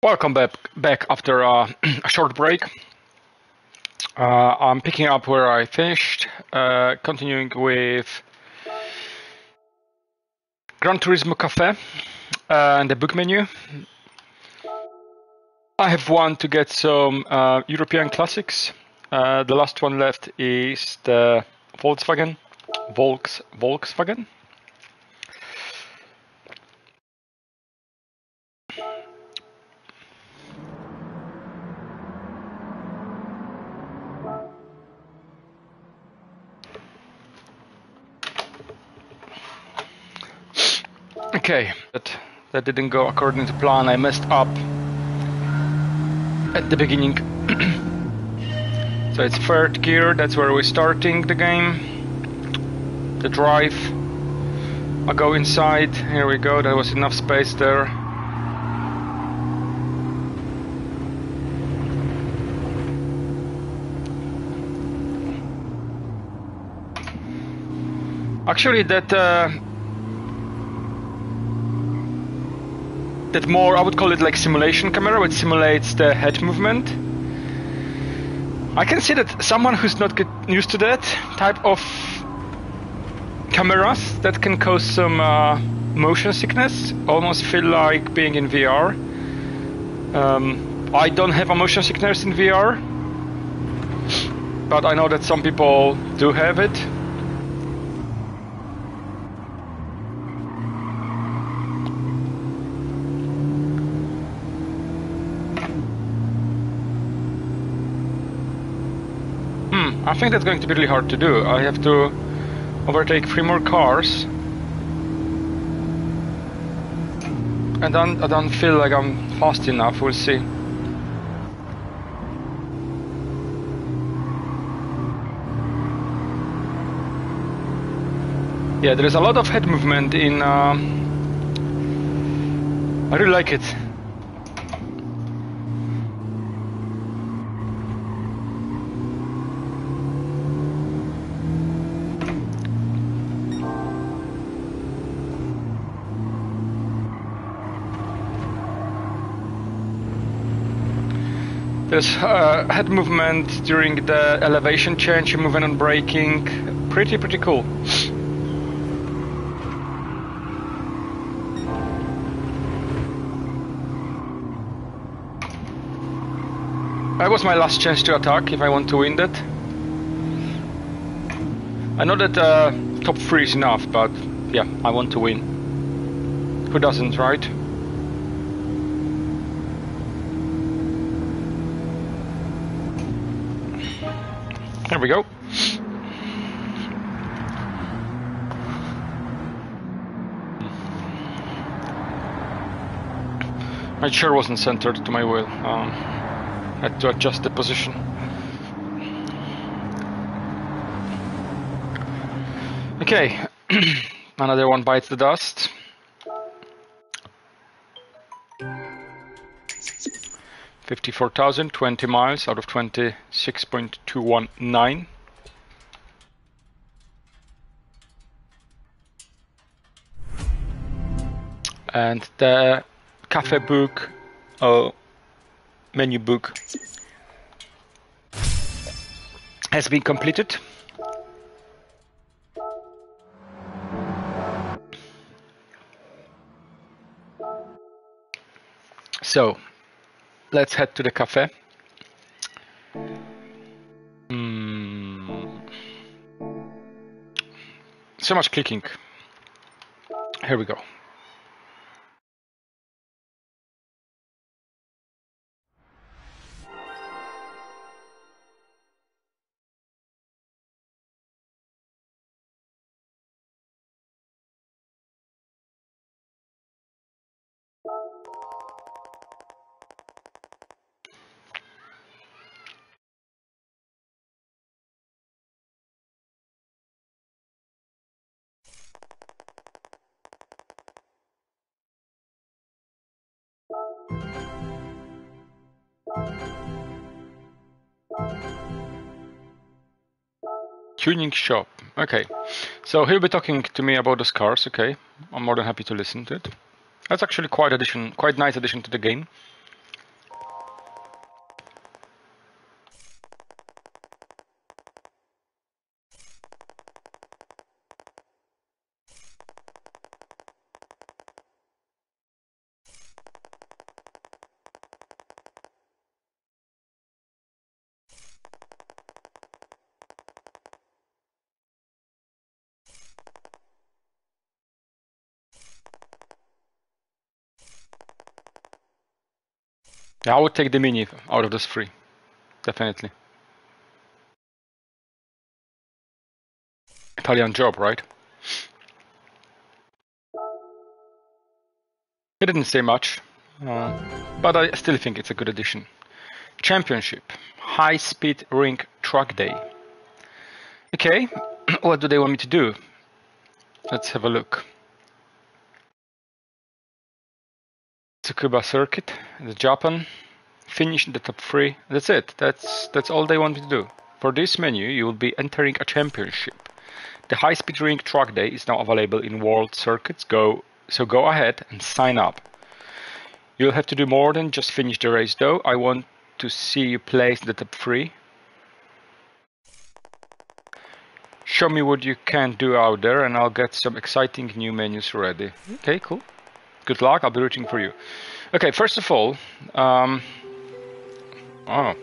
Welcome back, back after uh, a short break. Uh, I'm picking up where I finished, uh, continuing with Gran Turismo Cafe and the book menu. I have one to get some uh, European classics. Uh, the last one left is the Volkswagen. Volks, Volkswagen. Okay, that, that didn't go according to plan. I messed up at the beginning. so it's third gear, that's where we're starting the game. The drive. I go inside, here we go, there was enough space there. Actually, that uh, that more, I would call it like simulation camera, which simulates the head movement. I can see that someone who's not get used to that type of cameras that can cause some uh, motion sickness, almost feel like being in VR. Um, I don't have a motion sickness in VR, but I know that some people do have it. I think that's going to be really hard to do. I have to overtake three more cars. And then I don't feel like I'm fast enough, we'll see. Yeah, there is a lot of head movement in... Uh, I really like it. There's uh, head movement during the elevation change, moving and braking. Pretty, pretty cool. That was my last chance to attack if I want to win that. I know that uh, top 3 is enough, but yeah, I want to win. Who doesn't, right? There we go. My chair wasn't centered to my wheel. Um, I had to adjust the position. Okay, another one bites the dust. Fifty-four thousand twenty miles out of twenty-six point two one nine. And the cafe book, oh, menu book, has been completed. So, let's head to the cafe. Hmm. So much clicking. Here we go. Tuning shop. Okay. So he'll be talking to me about those cars. Okay. I'm more than happy to listen to it. That's actually quite addition, quite nice addition to the game. Yeah, I would take the Mini out of those three. Definitely. Italian job, right? He didn't say much, uh, but I still think it's a good addition. Championship, High Speed Ring Track Day. Okay, what do they want me to do? Let's have a look. Tsukuba Circuit, the Japan, finish the top three. That's it. That's that's all they want me to do. For this menu, you will be entering a championship. The High Speed Ring Track Day is now available in World Circuits. Go so go ahead and sign up. You'll have to do more than just finish the race though. I want to see you place the top three. Show me what you can do out there and I'll get some exciting new menus ready. Mm-hmm. Okay, cool. Good luck, I'll be rooting for you. Okay, first of all, um, oh,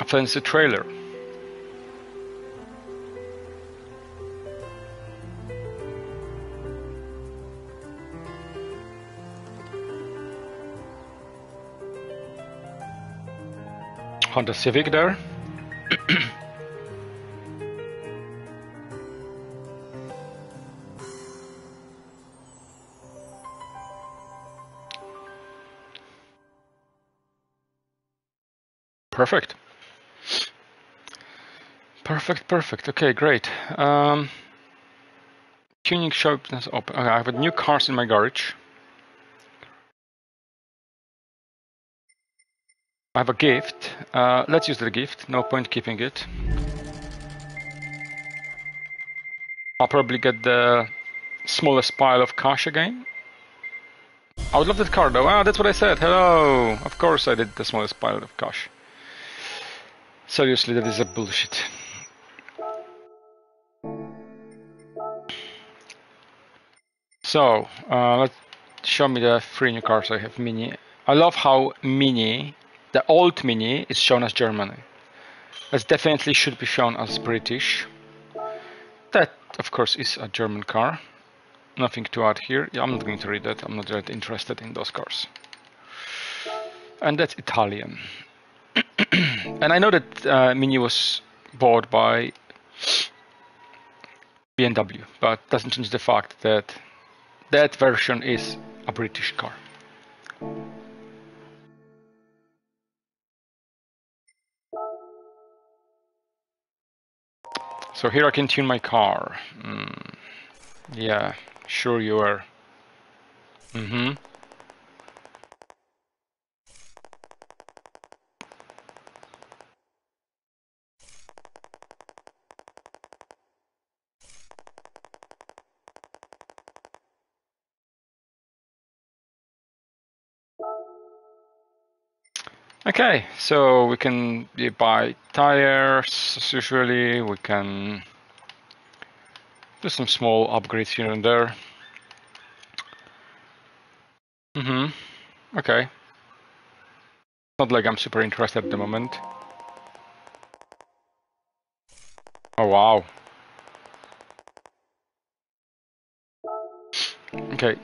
a fancy trailer. Honda Civic there. perfect. Perfect, perfect. Okay, great. Um, tuning is open. Okay, I have a new cars in my garage. I have a gift. Uh, let's use the gift. No point keeping it. I'll probably get the smallest pile of cash again. I would love that car though. Ah, that's what I said. Hello. Of course I did the smallest pile of cash. Seriously, that is a bullshit. So, uh, let's show me the three new cars I have. Mini. I love how Mini the old Mini is shown as Germany. That definitely should be shown as British. That, of course, is a German car. Nothing to add here. Yeah, I'm not going to read that. I'm not that interested in those cars. And that's Italian. And I know that uh, Mini was bought by BMW, but doesn't change the fact that that version is a British car. So here I can tune my car. Mm, yeah, sure you are. Mm-hmm. Okay, so we can buy tires usually, we can do some small upgrades here and there. Mm-hmm, okay. Not like I'm super interested at the moment. Oh wow. Okay.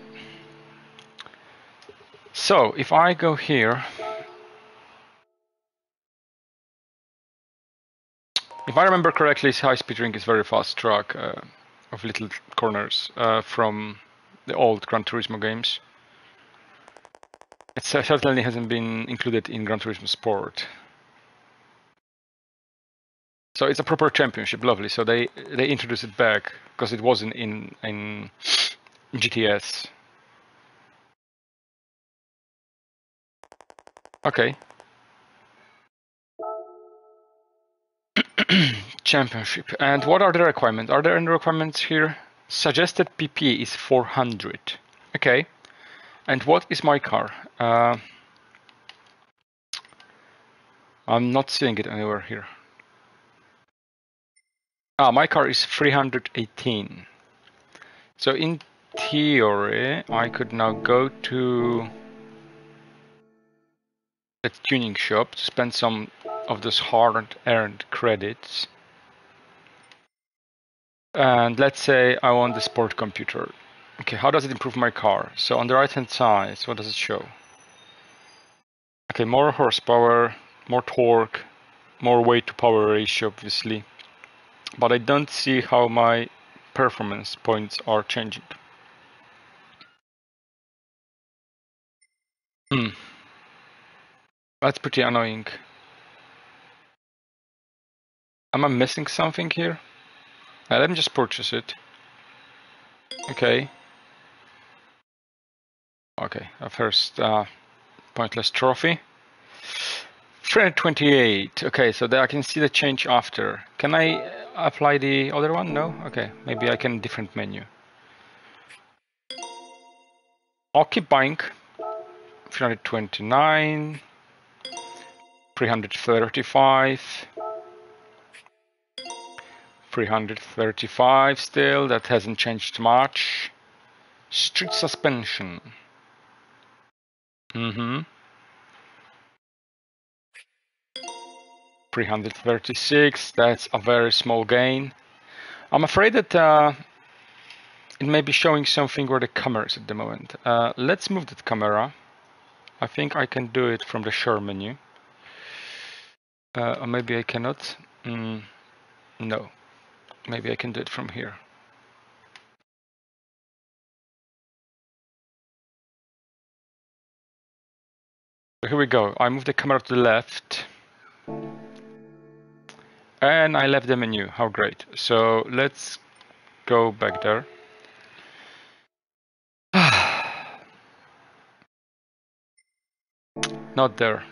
So, if I go here, If I remember correctly, High Speed Ring is very fast track uh, of little corners uh, from the old Gran Turismo games. It certainly hasn't been included in Gran Turismo Sport. So it's a proper championship, lovely. So they they introduced it back because it wasn't in in GTS. Okay, Championship. And what are the requirements? Are there any requirements here? Suggested PP is 400. Okay. And what is my car? Uh, I'm not seeing it anywhere here. Ah, my car is 318. So in theory, I could now go to the tuning shop to spend some of those hard-earned credits. And let's say I want the sport computer. Okay, how does it improve my car? So on the right hand side, what does it show? Okay, more horsepower, more torque, more weight to power ratio, obviously. But I don't see how my performance points are changing. Hmm. That's pretty annoying. Am I missing something here? Uh, let me just purchase it. Okay. Okay, a first uh, pointless trophy. 328. Okay, so there I can see the change after. Can I apply the other one? No? Okay, maybe I can different menu. Keep buying. 329. 335. 335 still, that hasn't changed much. Street suspension. Mm-hmm. 336, that's a very small gain. I'm afraid that uh, it may be showing something where the camera is at the moment. Uh, let's move that camera. I think I can do it from the share menu. Uh, or maybe I cannot. Mm, no, maybe I can do it from here. Here we go. I move the camera to the left. And I left the menu. How great. So let's go back there. Not there.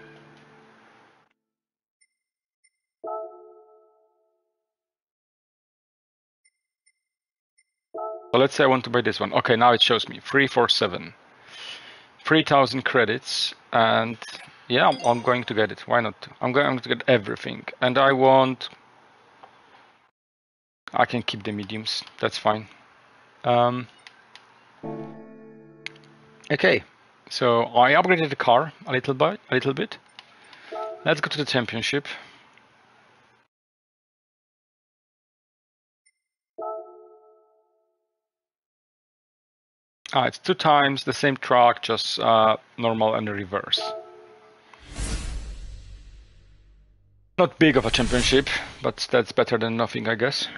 So let's say I want to buy this one. Okay, now it shows me 347. 3000 credits and yeah, I'm going to get it. Why not? I'm going to get everything. And I want... I can keep the mediums. That's fine. Um, okay, so I upgraded the car a little bit. A little bit. Let's go to the championship. Ah, it's two times the same track, just uh, normal and reverse. Not big of a championship, but that's better than nothing, I guess.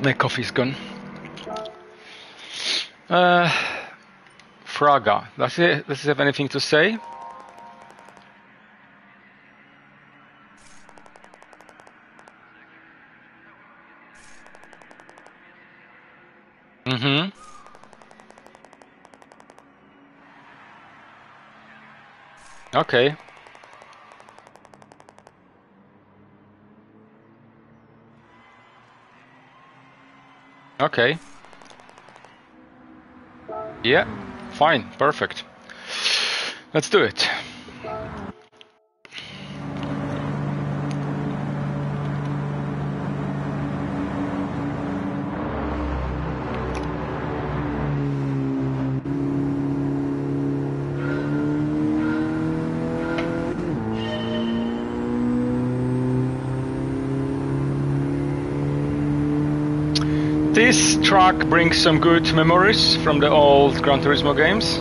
My coffee's gone. Uh, Fraga, does he, does it have anything to say? Mm-hmm. Okay. Okay. Yeah, fine, perfect. Let's do it. Track brings some good memories from the old Gran Turismo games.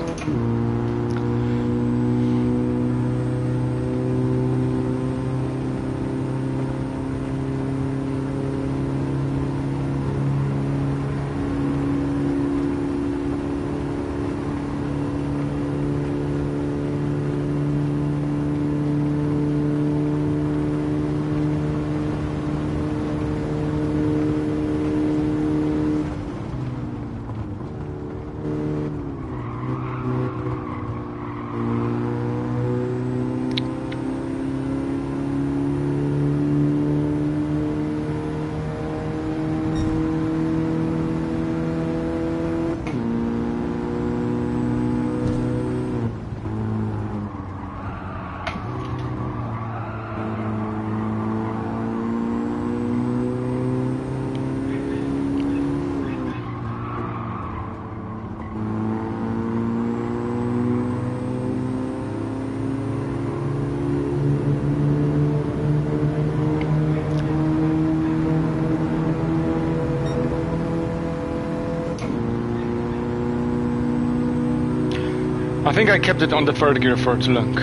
Think I kept it on the third gear for too long.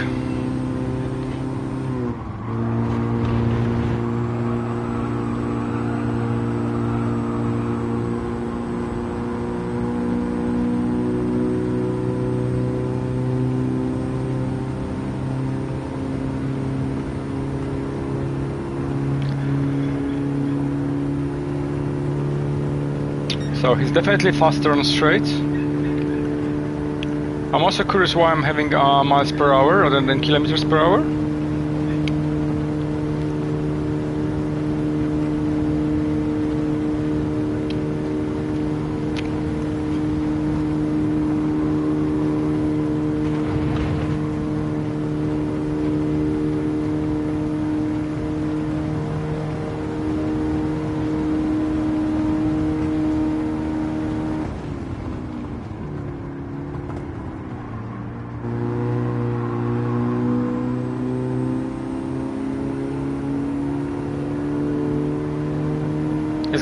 So he's definitely faster on straight. I'm also curious why I'm having uh, miles per hour rather than kilometers per hour.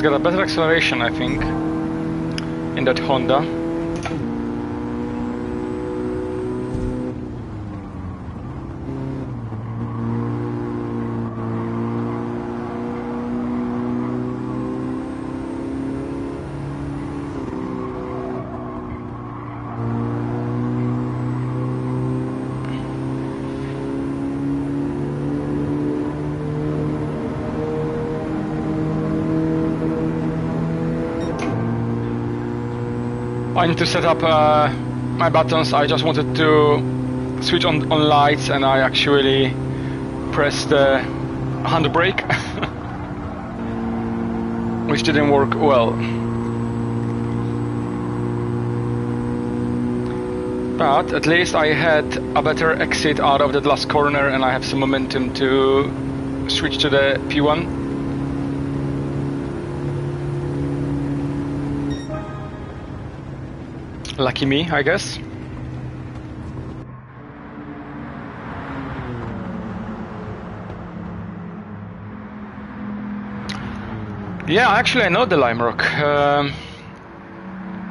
Got a better acceleration, I think, in that Honda. Need to set up uh, my buttons. I just wanted to switch on, on lights and I actually pressed the handbrake, which didn't work well. But at least I had a better exit out of that last corner and I have some momentum to switch to the P1. Lucky me, I guess. Yeah, actually, I know the Lime Rock. Um,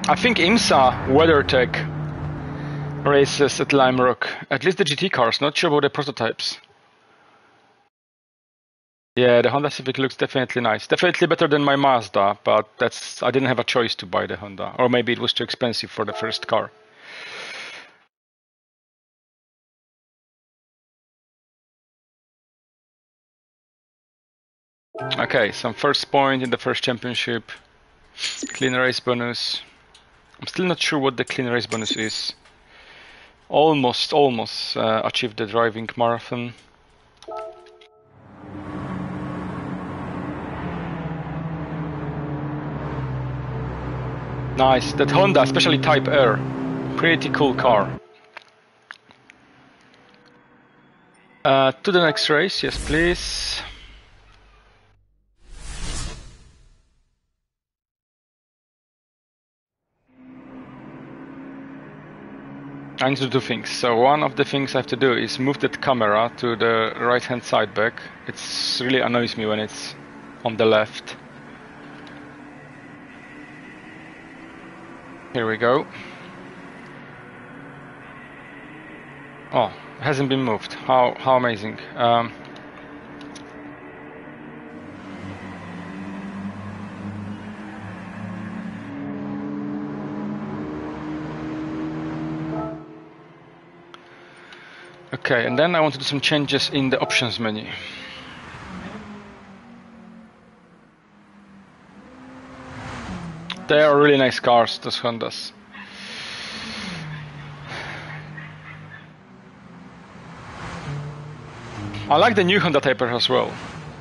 I think IMSA WeatherTech races at Lime Rock. At least the GT cars. Not sure about the prototypes. Yeah, the Honda Civic looks definitely nice. Definitely better than my Mazda, but that's I didn't have a choice to buy the Honda, or maybe it was too expensive for the first car. Okay, some first point in the first championship. Clean race bonus. I'm still not sure what the clean race bonus is. Almost, almost uh, achieved the driving marathon. Nice, that Honda, especially Type R. Pretty cool car. Uh, to the next race, yes please. I need to do things. So one of the things I have to do is move that camera to the right hand side back. It really annoys me when it's on the left. Here we go. Oh, hasn't been moved. How how amazing. Um, Okay, and then I want to do some changes in the options menu. They are really nice cars, those Hondas. I like the new Honda Type R as well.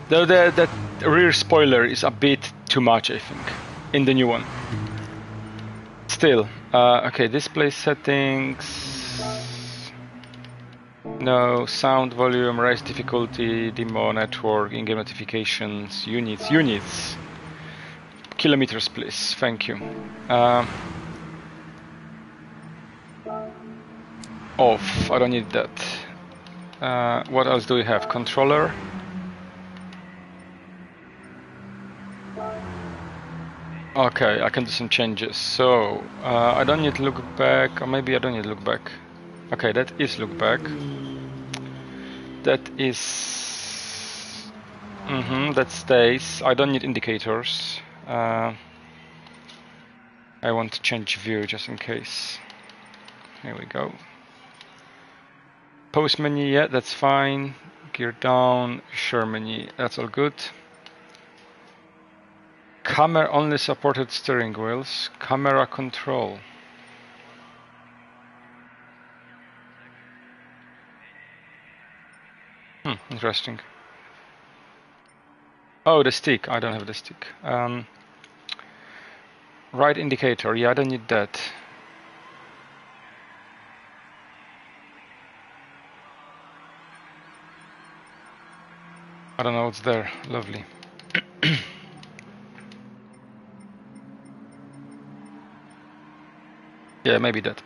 Though the, the rear spoiler is a bit too much, I think, in the new one. Still, uh, okay, display settings. No, sound volume, race difficulty, demo network, in-game notifications, units, units. Kilometers, please. Thank you. Um, off. I don't need that. Uh, what else do we have? Controller. Okay, I can do some changes. So, uh, I don't need to look back, or maybe I don't need to look back. Okay, that is look back. That is. Mm-hmm, that stays. I don't need indicators. Uh, I want to change view just in case. Here we go. Post menu, yeah, that's fine. Gear down, share menu, that's all good. Camera only supported steering wheels. Camera control. Hmm, interesting. Oh, the stick. I don't have the stick. Um, right indicator. Yeah, I don't need that. I don't know what's there. Lovely. yeah, maybe that.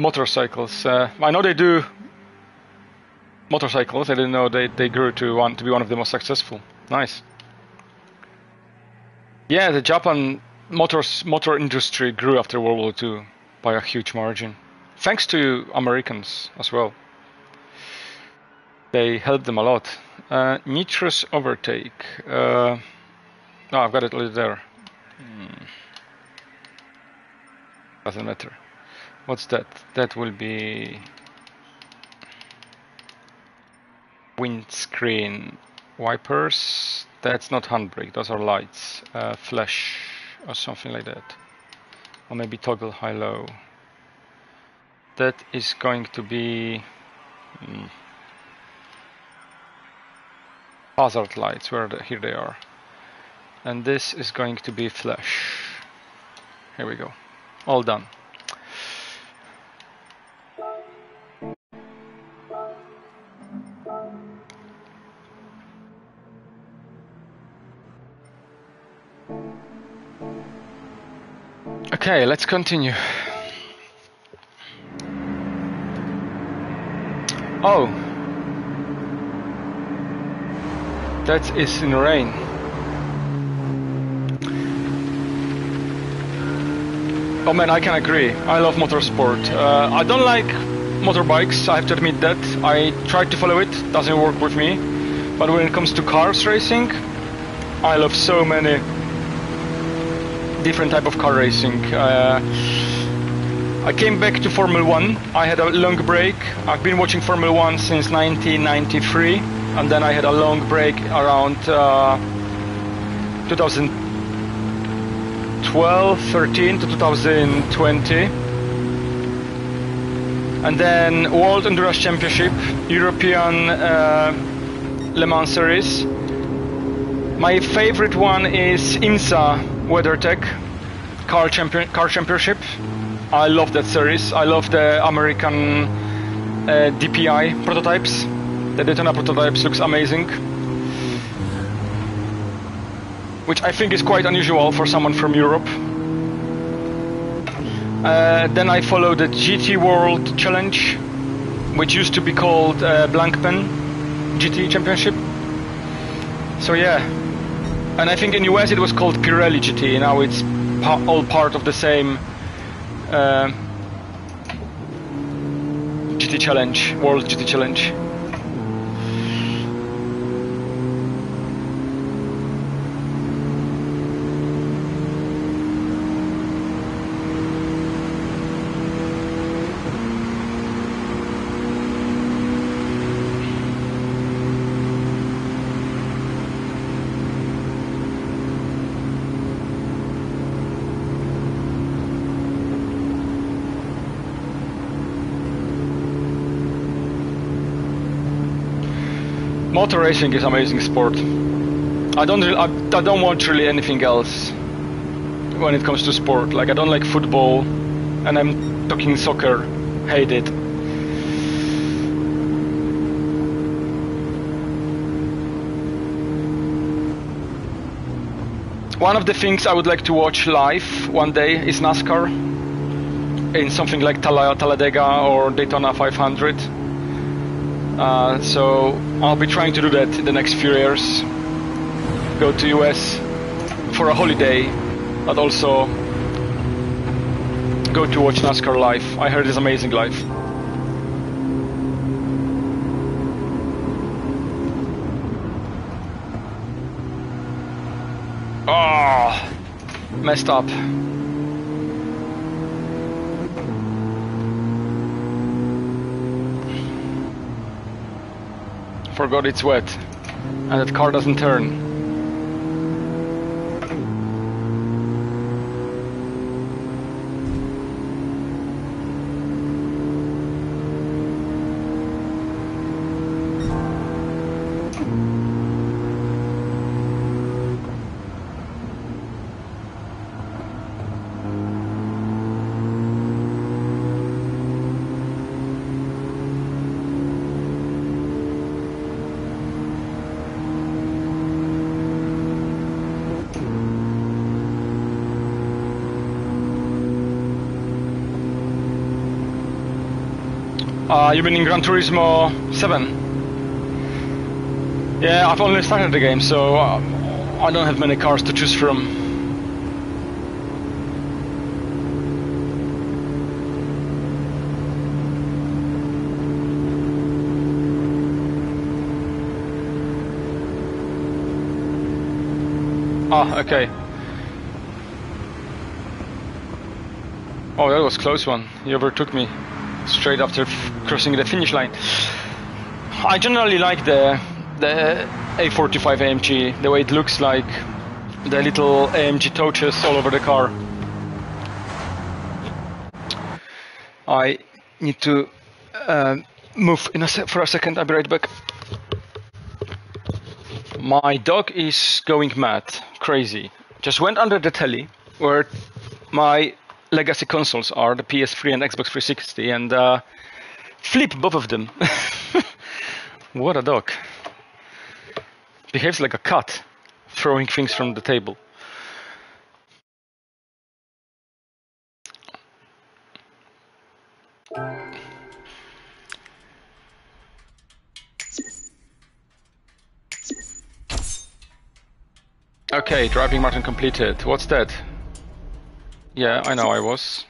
Motorcycles. Uh, I know they do motorcycles. I didn't know they, they grew to want to be one of the most successful. Nice. Yeah, the Japan motors motor industry grew after World War II by a huge margin, thanks to Americans as well. They helped them a lot. Uh, nitrous overtake. Uh, no, I've got it there. Hmm. Doesn't matter. What's that? That will be windscreen wipers. That's not handbrake, those are lights. Uh, flash or something like that. Or maybe toggle high-low. That is going to be hmm, hazard lights, where the, here they are. And this is going to be flash. Here we go. All done. Okay, let's continue. Oh. That is in rain. Oh man, I can agree. I love motorsport. Uh, I don't like motorbikes, I have to admit that. I tried to follow it, doesn't work with me. But when it comes to cars racing, I love so many different type of car racing. Uh, I came back to Formula One. I had a long break. I've been watching Formula One since 1993, and then I had a long break around uh, 2012, 13 to 2020. And then World Endurance Championship, European uh, Le Mans Series. My favorite one is IMSA WeatherTech car, champion, car championship. I love that series. I love the American uh, DPI prototypes. The Daytona prototypes looks amazing. Which I think is quite unusual for someone from Europe. Uh, then I follow the GT World Challenge, which used to be called uh, Blancpain GT Championship. So yeah, and I think in US it was called Pirelli GT. Now it's pa all part of the same uh, GT Challenge, World GT Challenge. Motor racing is amazing sport. I don't I, I don't want really anything else when it comes to sport. Like I don't like football, and I'm talking soccer. Hate it. One of the things I would like to watch live one day is NASCAR in something like Tal Talladega or Daytona 500 uh, so I'll be trying to do that in the next few years. Go to US, for a holiday, but also go to watch NASCAR live. I heard it's amazing live. Oh, messed up. Forgot it's wet, and that car doesn't turn. You mean in Gran Turismo 7? Yeah, I've only started the game, so uh, I don't have many cars to choose from. Ah, okay. Oh, that was close one. You overtook me straight after crossing the finish line. I generally like the the A45 AMG, the way it looks like the little AMG touches all over the car. I need to uh, move in a for a second. I'll be right back. My dog is going mad, crazy. Just went under the telly where my legacy consoles are, the PS3 and Xbox 360, and uh, flip both of them. what a dog. Behaves like a cat, throwing things from the table. Okay, driving marathon completed. What's that? Yeah, I know I was.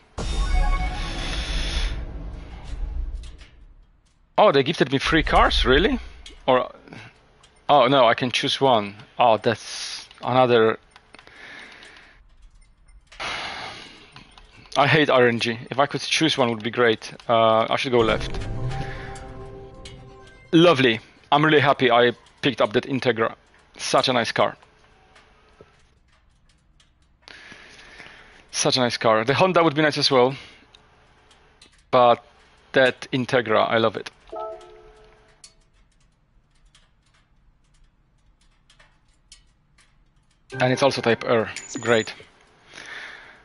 Oh, they gifted me free cars, really? Or, oh no, I can choose one. Oh, that's another. I hate RNG. If I could choose one, would be great. Uh, I should go left. Lovely. I'm really happy I picked up that Integra. Such a nice car. Such a nice car. The Honda would be nice as well. But that Integra, I love it. And it's also Type R. Great.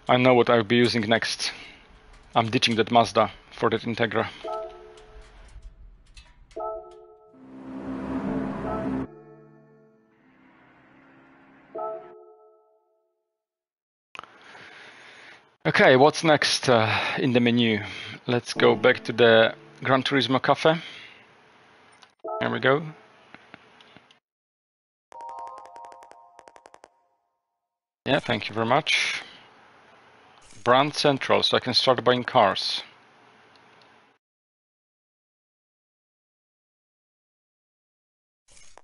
I know what I'll be using next. I'm ditching that Mazda for that Integra. Okay, what's next uh, in the menu? Let's go back to the Gran Turismo Cafe. There we go. Yeah, thank you very much. Brand Central, so I can start buying cars.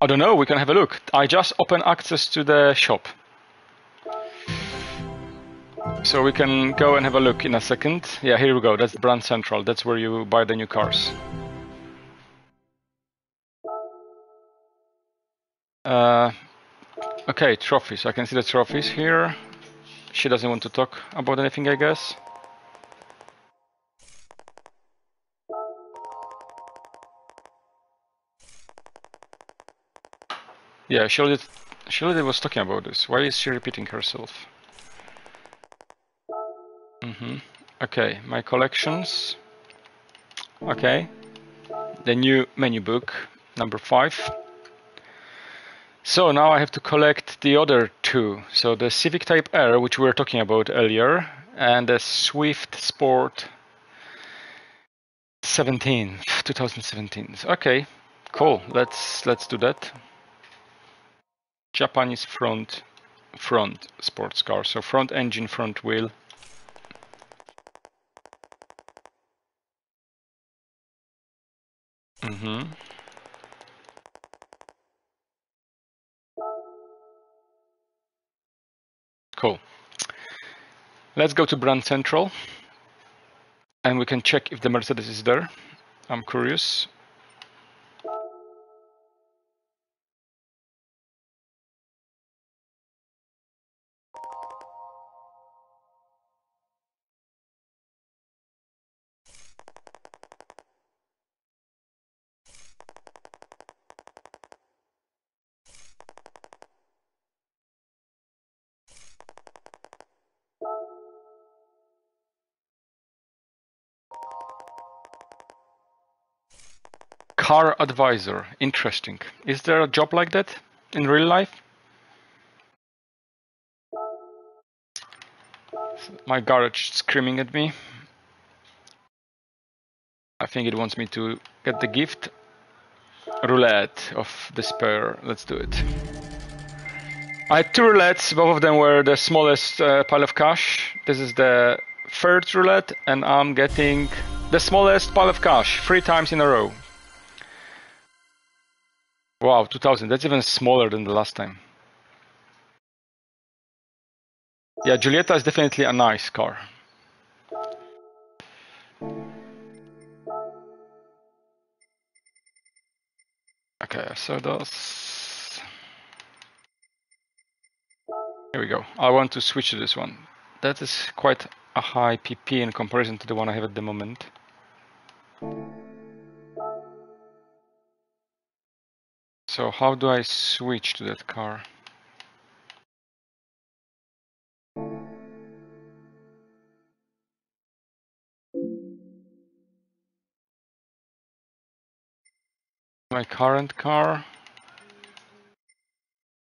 I don't know, we can have a look. I just open access to the shop. So we can go and have a look in a second. Yeah, here we go. That's Brand Central. That's where you buy the new cars. Uh, okay, trophies. I can see the trophies here. She doesn't want to talk about anything, I guess. Yeah, she already, she already was talking about this. Why is she repeating herself? Mm-hmm. Okay, my collections. Okay. The new menu book, number five. So now I have to collect the other two. So the Civic Type R, which we were talking about earlier, and the Swift Sport 17, 2017. Okay, cool. Let's let's do that. Japanese front front sports car. So front engine, front wheel. Mm-hmm. Cool. Let's go to brand central and we can check if the Mercedes is there. I'm curious. Advisor. Interesting. Is there a job like that in real life? My garage screaming at me. I think it wants me to get the gift. Roulette of despair. Let's do it. I had two roulettes. Both of them were the smallest uh, pile of cash. This is the third roulette, and I'm getting the smallest pile of cash three times in a row. Wow, 2000. That's even smaller than the last time. Yeah, Giulietta is definitely a nice car. Okay, so those. Here we go. I want to switch to this one. That is quite a high PP in comparison to the one I have at the moment. So how do I switch to that car? My current car.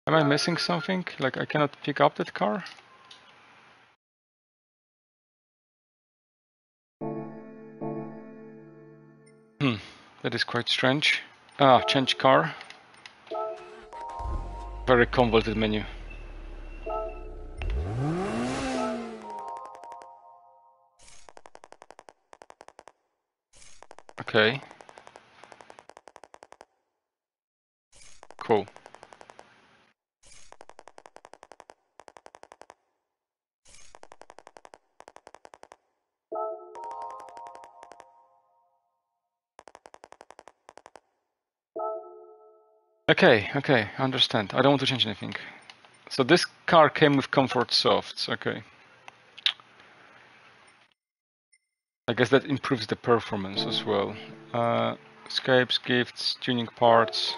Am I missing something? Like I cannot pick up that car? Hmm, that is quite strange. Ah, change car. Very convoluted menu. Okay. Cool. Okay, okay, understand. I don't want to change anything. So this car came with comfort softs, okay. I guess that improves the performance as well. Uh, escapes, gifts, tuning parts.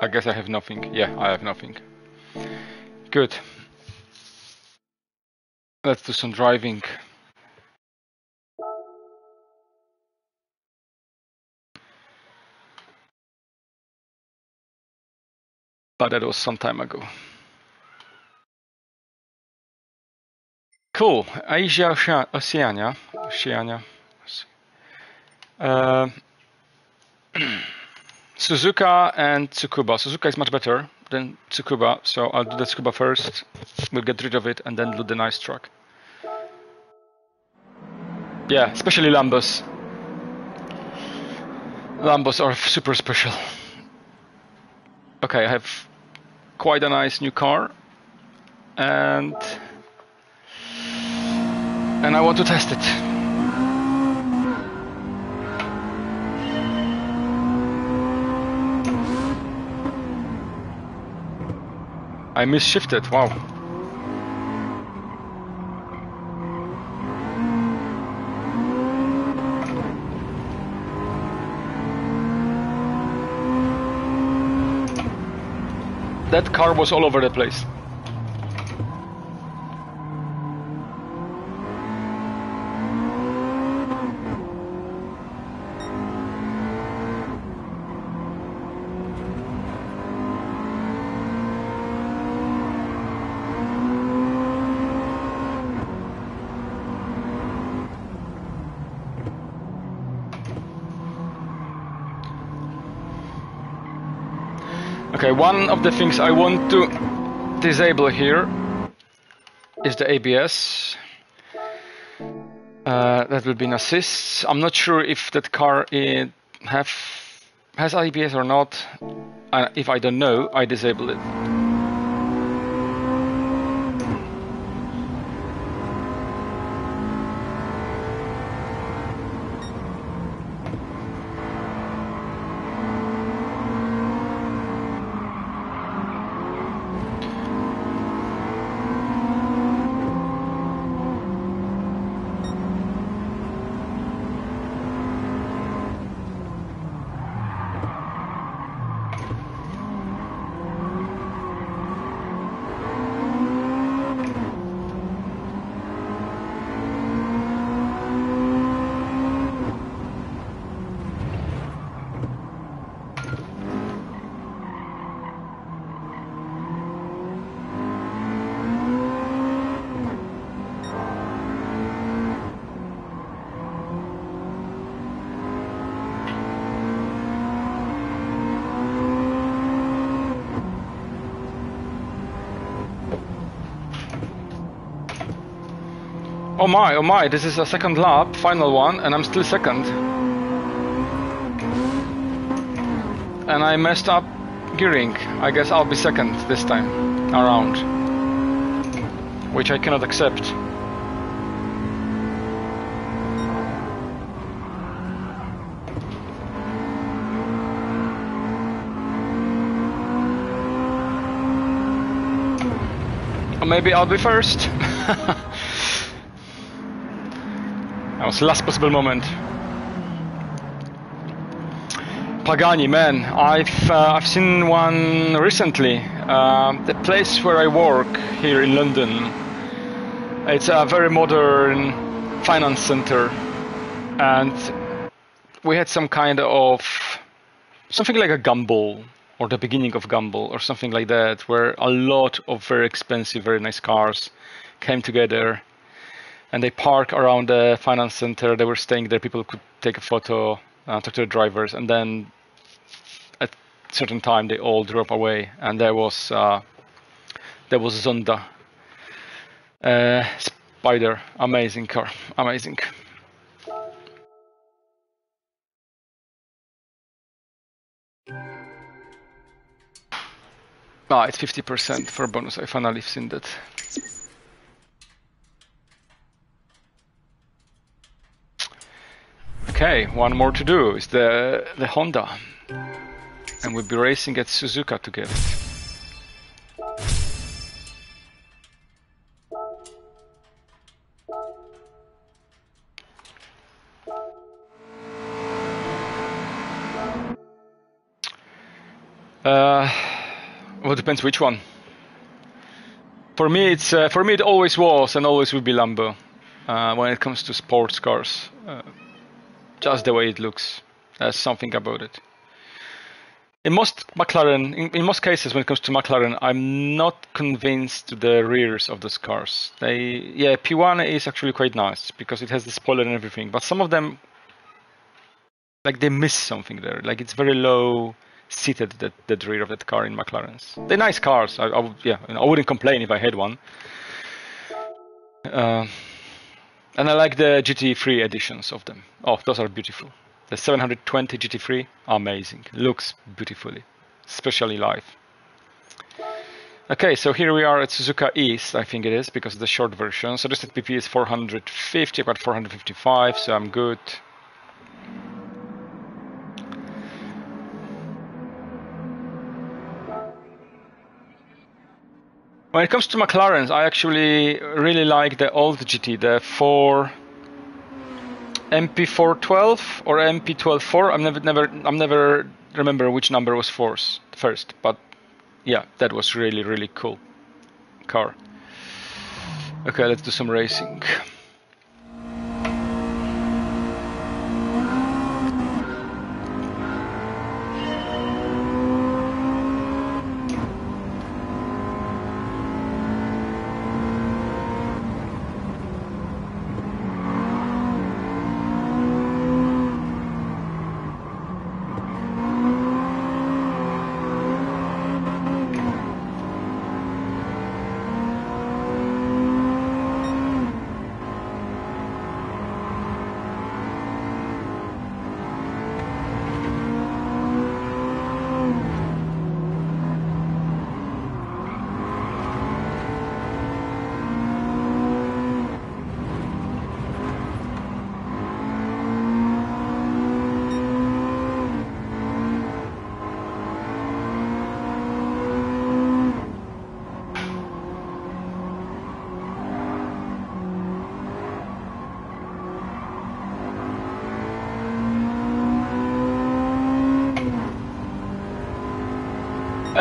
I guess I have nothing. Yeah, I have nothing. Good. Let's do some driving. But that was some time ago. Cool. Asia Oceania. Oceania. Uh, Suzuka and Tsukuba. Suzuka is much better than Tsukuba, so I'll do the Tsukuba first. We'll get rid of it and then do the nice truck. Yeah, especially Lambos. Lambos are super special. Okay, I have quite a nice new car and and I want to test it. I misshifted, wow. That car was all over the place. One of the things I want to disable here is the ABS. Uh, that will be an assist. I'm not sure if that car have has ABS or not. Uh, if I don't know, I disable it. Oh my, this is a second lap, final one, and I'm still second. And I messed up gearing. I guess I'll be second this time around. Which I cannot accept. Maybe I'll be first. Last possible moment. Pagani, man, I've uh, I've seen one recently. Uh, the place where I work here in London. It's a very modern finance center, and we had some kind of something like a Gumball or the beginning of Gumball or something like that, where a lot of very expensive, very nice cars came together and they park around the finance center. They were staying there. People could take a photo, uh, talk to the drivers, and then at certain time they all drove away. And there was uh, there was Zonda uh, Spider, amazing car, amazing. Ah, it's 50% for bonus. I finally seen that. Okay, one more to do is the the Honda, and we'll be racing at Suzuka together. Uh, well, depends which one. For me, it's uh, for me it always was and always will be Lambo uh, when it comes to sports cars. Just the way it looks. There's something about it. In most McLaren, in, in, most cases, when it comes to McLaren, I'm not convinced to the rears of those cars. They, yeah, P1 is actually quite nice because it has the spoiler and everything, but some of them, like they miss something there. Like it's very low seated that that rear of that car in McLarens. They're nice cars. I, I yeah, I wouldn't complain if I had one. Uh, and I like the GT3 editions of them. Oh, those are beautiful. The 720 GT3, amazing. Looks beautifully, especially live. Okay, so here we are at Suzuka East, I think it is, because of the short version. So this PP is 450, about 455, so I'm good. When it comes to McLarens, I actually really like the old GT, the 4 MP412 or MP124. I'm never, never, I'm never remember which number was first, first, but yeah, that was really, really cool car. Okay, let's do some racing.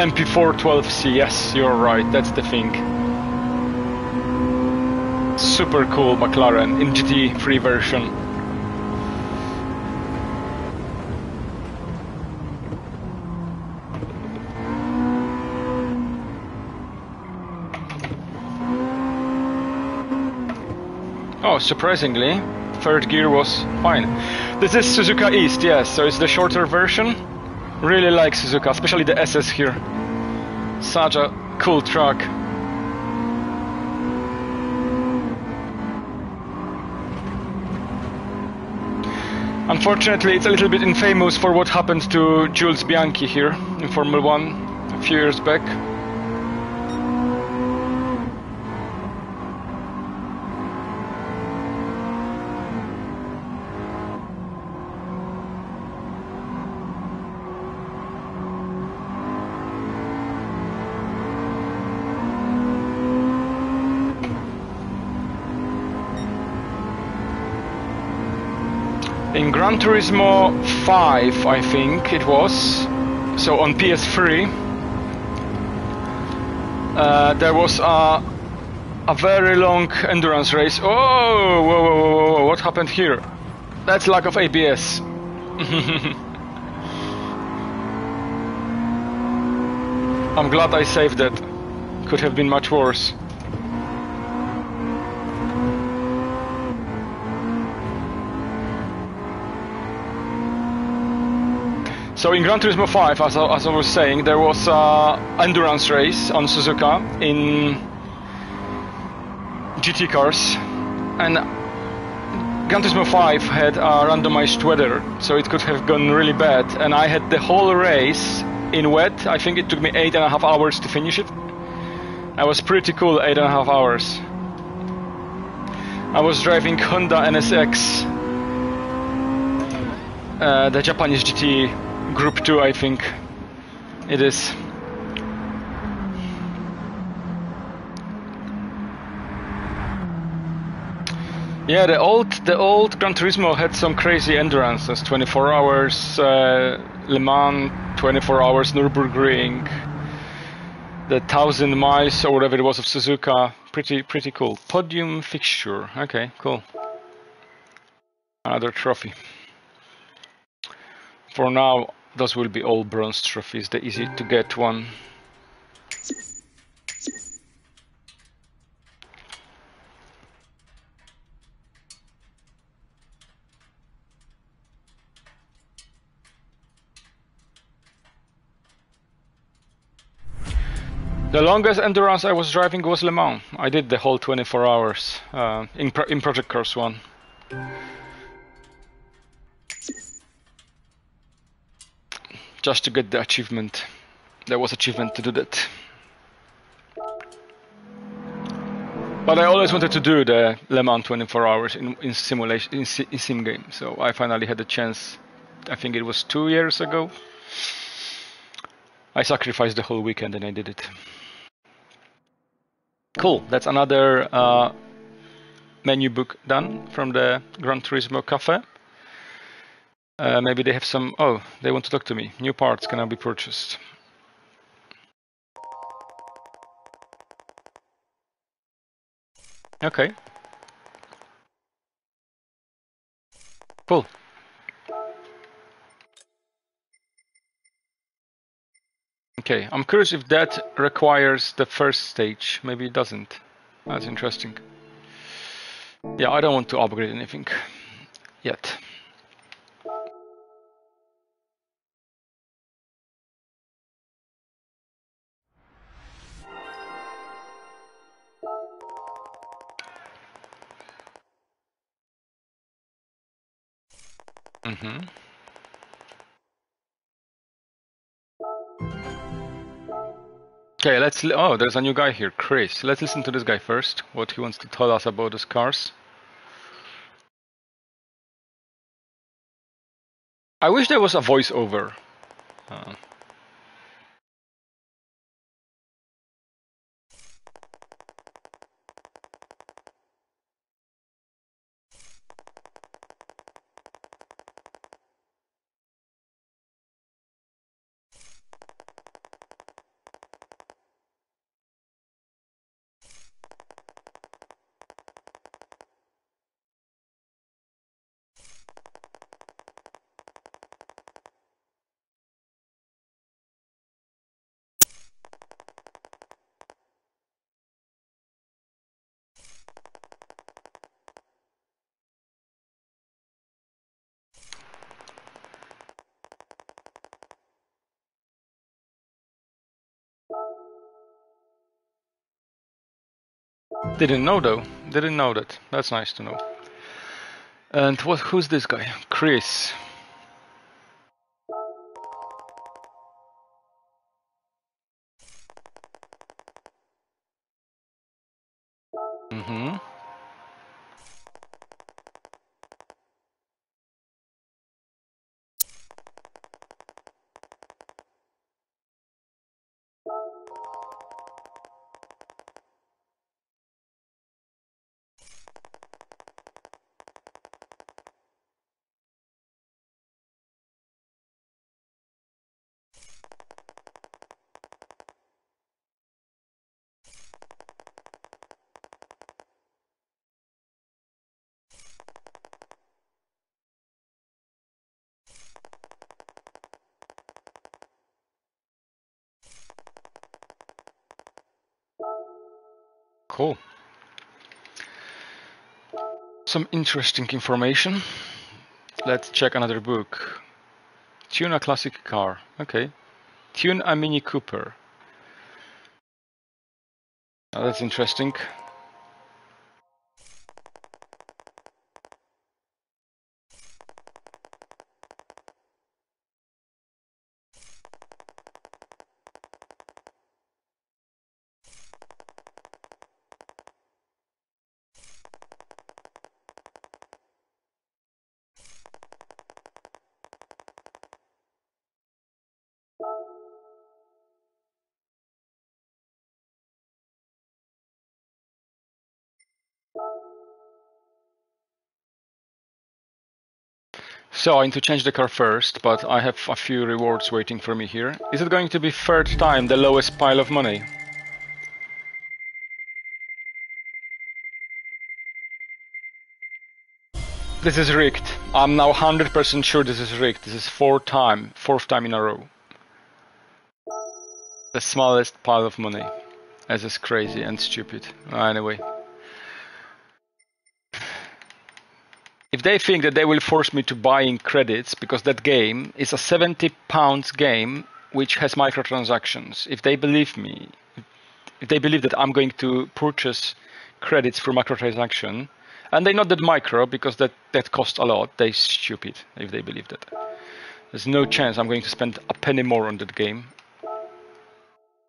MP4 12C. Yes, you're right. That's the thing. Super cool McLaren in GT3 version. Oh, surprisingly, third gear was fine. This is Suzuka East, yes, so it's the shorter version. Really like Suzuka, especially the SS here. Such a cool truck. Unfortunately, it's a little bit infamous for what happened to Jules Bianchi here in Formula One a few years back. in Gran Turismo 5, I think it was, so on PS3, uh, there was a, a very long endurance race. Oh, whoa, whoa, whoa, whoa, what happened here? That's lack of ABS. I'm glad I saved that. Could have been much worse. So in Gran Turismo 5, as I, as I was saying, there was an endurance race on Suzuka in GT cars, and Gran Turismo 5 had a randomized weather, so it could have gone really bad. And I had the whole race in wet. I think it took me eight and a half hours to finish it. I was pretty cool, eight and a half hours. I was driving Honda NSX, uh, the Japanese GT Group 2, I think it is. Yeah, the old the old Gran Turismo had some crazy endurances. 24 hours uh, Le Mans, 24 hours Nürburgring, the thousand miles or whatever it was of Suzuka. Pretty pretty cool. Podium fixture. Okay, cool. Another trophy. For now, those will be all bronze trophies, the easy to get one. The longest endurance I was driving was Le Mans. I did the whole 24 hours uh, in, Pro in Project Cars 1. Just to get the achievement. There was achievement to do that. But I always wanted to do the Le Mans 24 hours in, in simulation in, in sim game, so I finally had the chance. I think it was two years ago. I sacrificed the whole weekend and I did it. Cool. That's another uh, menu book done from the Gran Turismo Cafe. Uh, maybe they have some... Oh, they want to talk to me. New parts can now be purchased. Okay. Cool. Okay, I'm curious if that requires the first stage. Maybe it doesn't. That's interesting. Yeah, I don't want to upgrade anything yet. Mm-hmm. Okay, let's. Oh, there's a new guy here, Chris. Let's listen to this guy first. What he wants to tell us about his cars. I wish there was a voiceover. Uh, Didn't know though. Didn't know that. That's nice to know. And what? Who's this guy? Chris. Some interesting information. Let's check another book. Tune a classic car. Okay. Tune a Mini Cooper. Oh, that's interesting. So I need to change the car first, but I have a few rewards waiting for me here. Is it going to be third time the lowest pile of money? This is rigged. I'm now 100% sure this is rigged. This is fourth time, fourth time in a row. The smallest pile of money. This is crazy and stupid. Anyway. If they think that they will force me to buying credits because that game is a 70 pounds game which has microtransactions. If they believe me if they believe that i'm going to purchase credits for microtransaction and they're not that micro because that that costs a lot they're stupid if they believe that. There's no chance i'm going to spend a penny more on that game.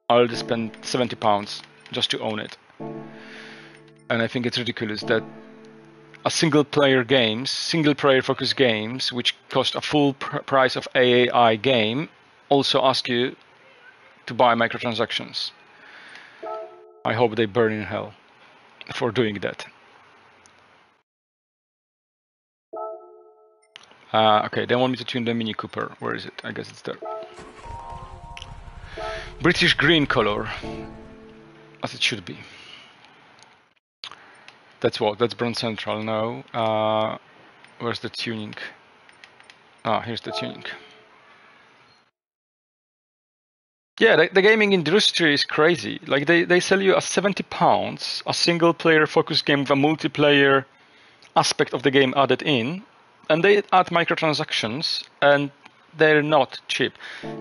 I'll just spend 70 pounds just to own it. And i think it's ridiculous that a single player games, single player focused games, which cost a full pr price of AAI game, also ask you to buy microtransactions. I hope they burn in hell for doing that. Uh, okay, they want me to tune the Mini Cooper. Where is it? I guess it's there. British green color, as it should be. That's what, that's Brand Central now. Uh, where's the tuning? Ah, here's the tuning. Yeah, the, the, gaming industry is crazy. Like they, they sell you a 70 pounds, a single player focused game with a multiplayer aspect of the game added in, and they add microtransactions, and they're not cheap.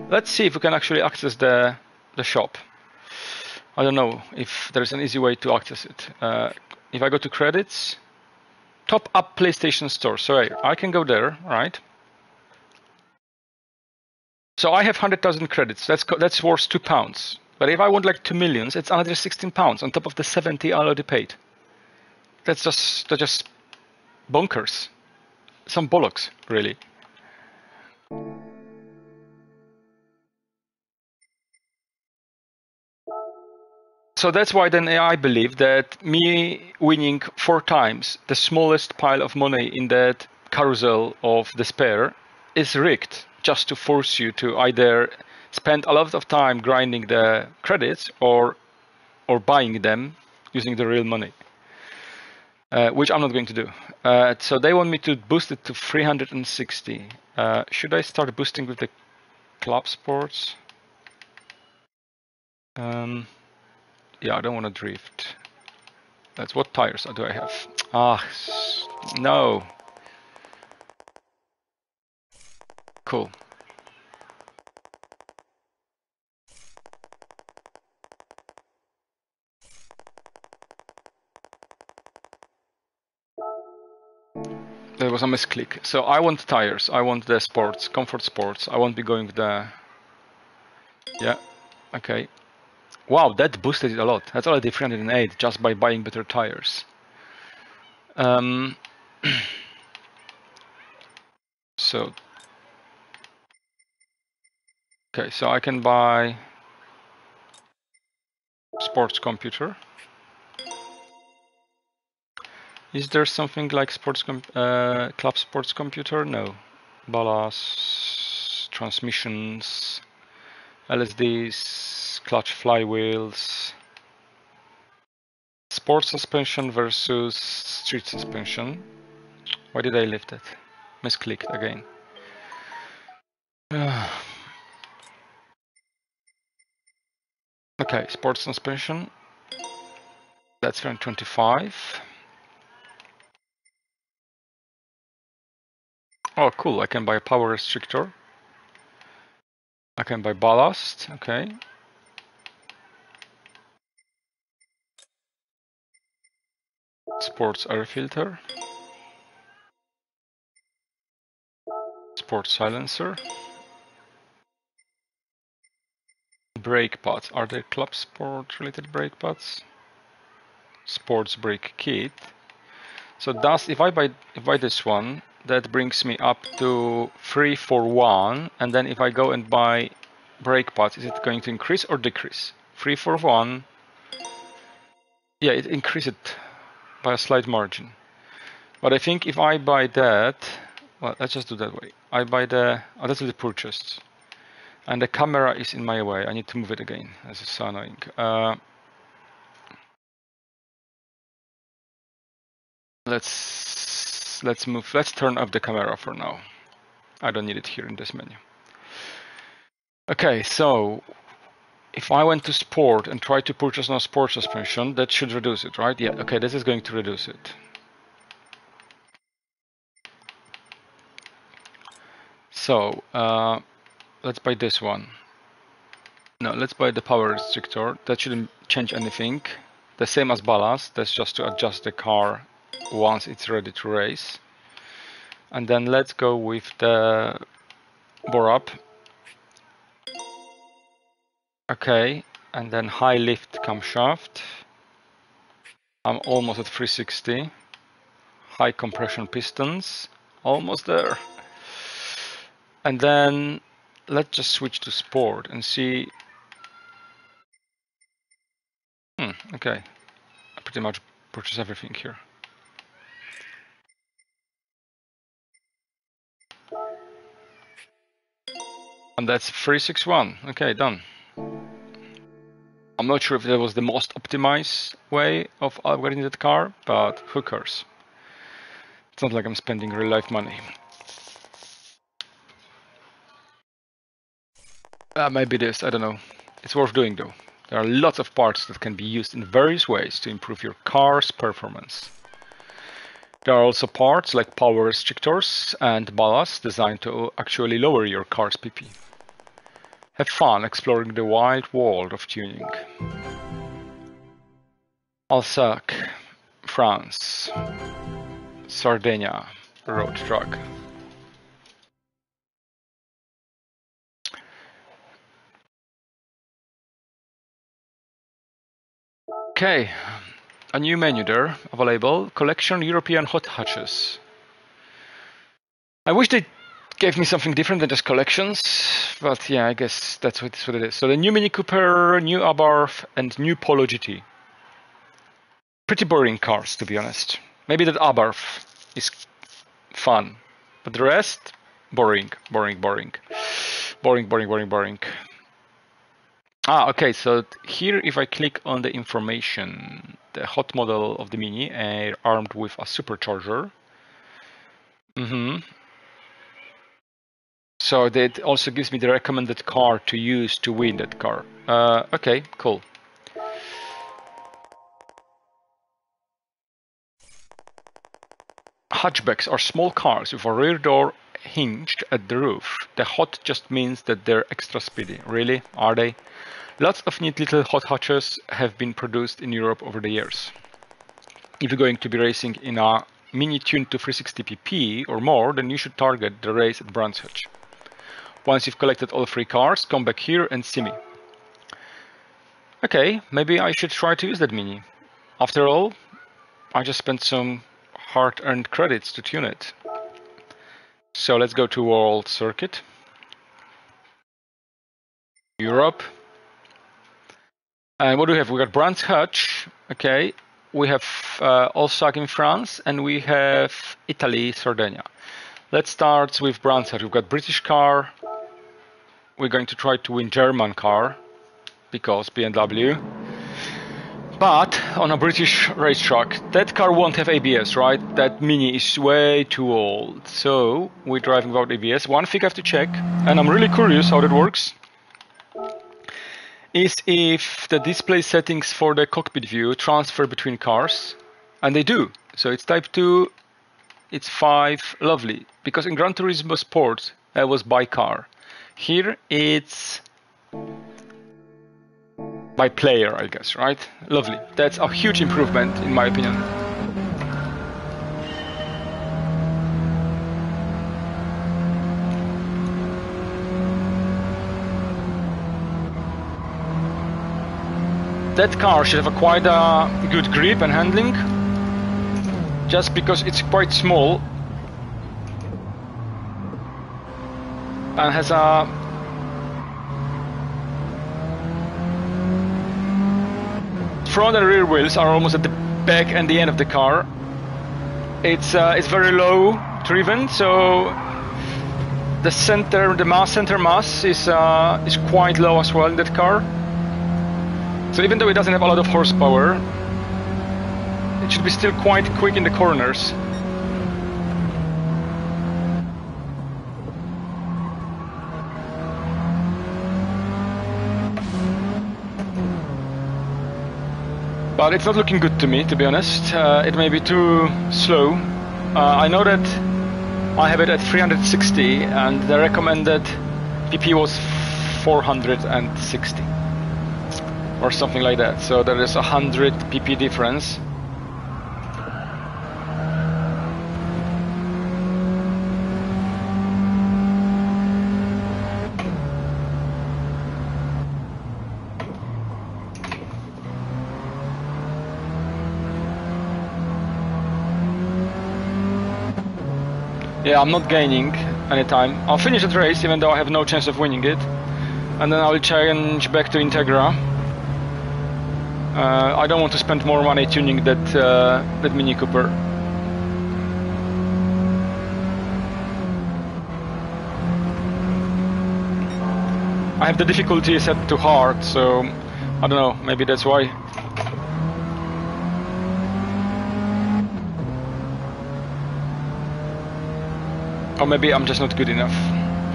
Let's see if we can actually access the the shop. I don't know if there's an easy way to access it. Uh, if I go to credits, top up PlayStation Store. So I, I can go there, right? So I have 100,000 credits. That's that's worth two pounds. But if I want like two millions, it's another 16 pounds on top of the 70 I already paid. That's just that's just bonkers. Some bollocks, really. So that's why then I believe that me winning four times the smallest pile of money in that carousel of despair is rigged just to force you to either spend a lot of time grinding the credits or or buying them using the real money. Uh, which I'm not going to do. Uh, so they want me to boost it to 360. Uh, should I start boosting with the club sports? Um, yeah, I don't want to drift. That's what tires do I have? Ah, no. Cool. There was a misclick. So I want tires. I want the sports, comfort sports. I won't be going the... Yeah, okay. Wow, that boosted it a lot. That's already 308 just by buying better tires. Um, so, okay, so I can buy sports computer. Is there something like sports uh, club sports computer? No. Ballast, transmissions, LSDs, clutch flywheels, sport suspension versus street suspension. Why did I lift it? Misclicked again. okay, sport suspension. That's around 25. Oh, cool. I can buy a power restrictor. I can buy ballast. Okay. Sports air filter. Sports silencer. Brake pads. Are there club sport related brake pads? Sports brake kit. So does if I buy if buy this one, that brings me up to 3 for 1 and then if I go and buy brake pads is it going to increase or decrease 3 for 1 yeah it increased by a slight margin but I think if I buy that well let's just do that way I buy the oh that's the purchased and the camera is in my way I need to move it again this is so annoying uh, let's let's move, let's turn off the camera for now. I don't need it here in this menu. Okay, so if I went to sport and try to purchase no sport suspension, that should reduce it, right? Yeah, okay, this is going to reduce it. So, uh, let's buy this one. No, let's buy the power restrictor. That shouldn't change anything. The same as ballast, that's just to adjust the car once it's ready to race. And then let's go with the bore up. Okay, and then high lift camshaft. I'm almost at 360. High compression pistons, almost there. And then let's just switch to sport and see. Hmm, okay, I pretty much purchase everything here. And that's 361. Okay, done. I'm not sure if that was the most optimized way of upgrading that car, but who cares? It's not like I'm spending real life money. Uh, maybe this, I don't know. It's worth doing though. There are lots of parts that can be used in various ways to improve your car's performance. There are also parts like power restrictors and ballast designed to actually lower your car's PP. Have fun exploring the wild world of tuning. Alsace, France. Sardinia, road truck. Okay, a new menu there available. Collection European hot hatches. I wish they gave me something different than just collections, but yeah, I guess that's what, that's what it is. So the new Mini Cooper, new Abarth, and new Polo GT. Pretty boring cars, to be honest. Maybe that Abarth is fun, but the rest, boring, boring, boring. Boring, boring, boring, boring. Ah, okay, so here if I click on the information, the hot model of the Mini uh, armed with a supercharger. Mm-hmm. So that also gives me the recommended car to use to win that car. Uh, okay, cool. Hatchbacks are small cars with a rear door hinged at the roof. The hot just means that they're extra speedy. Really? Are they? Lots of neat little hot hatches have been produced in Europe over the years. If you're going to be racing in a Mini tuned to 360 pp or more, then you should target the race at Brands Hatch. Once you've collected all three cars, come back here and see me. Okay, maybe I should try to use that Mini. After all, I just spent some hard-earned credits to tune it. So let's go to World Circuit. Europe. And what do we have? We got Brands Hatch, okay. We have uh, in France, and we have Italy, Sardinia. Let's start with Brands Hatch. We've got British car. We're going to try to win German car, because BMW. But on a British racetrack, that car won't have ABS, right? That Mini is way too old. So we're driving without ABS. One thing I have to check, and I'm really curious how that works, is if the display settings for the cockpit view transfer between cars. And they do. So it's type 2, it's 5, lovely. Because in Gran Turismo Sport, it was by car. Here it's by player, I guess, right? Lovely. That's a huge improvement, in my opinion. That car should have a quite a good grip and handling, just because it's quite small and has a front and rear wheels are almost at the back and the end of the car. It's uh, it's very low driven, so the center, the mass center mass is uh, is quite low as well in that car. So even though it doesn't have a lot of horsepower, it should be still quite quick in the corners. But it's not looking good to me, to be honest. Uh, it may be too slow. Uh, I know that I have it at 360 and the recommended PP was 460 or something like that. So there is a 100 PP difference. Yeah, I'm not gaining any time. I'll finish the race even though I have no chance of winning it. And then I'll change back to Integra. Uh, I don't want to spend more money tuning that, uh, that Mini Cooper. I have the difficulty set to hard, so I don't know, maybe that's why. Or maybe I'm just not good enough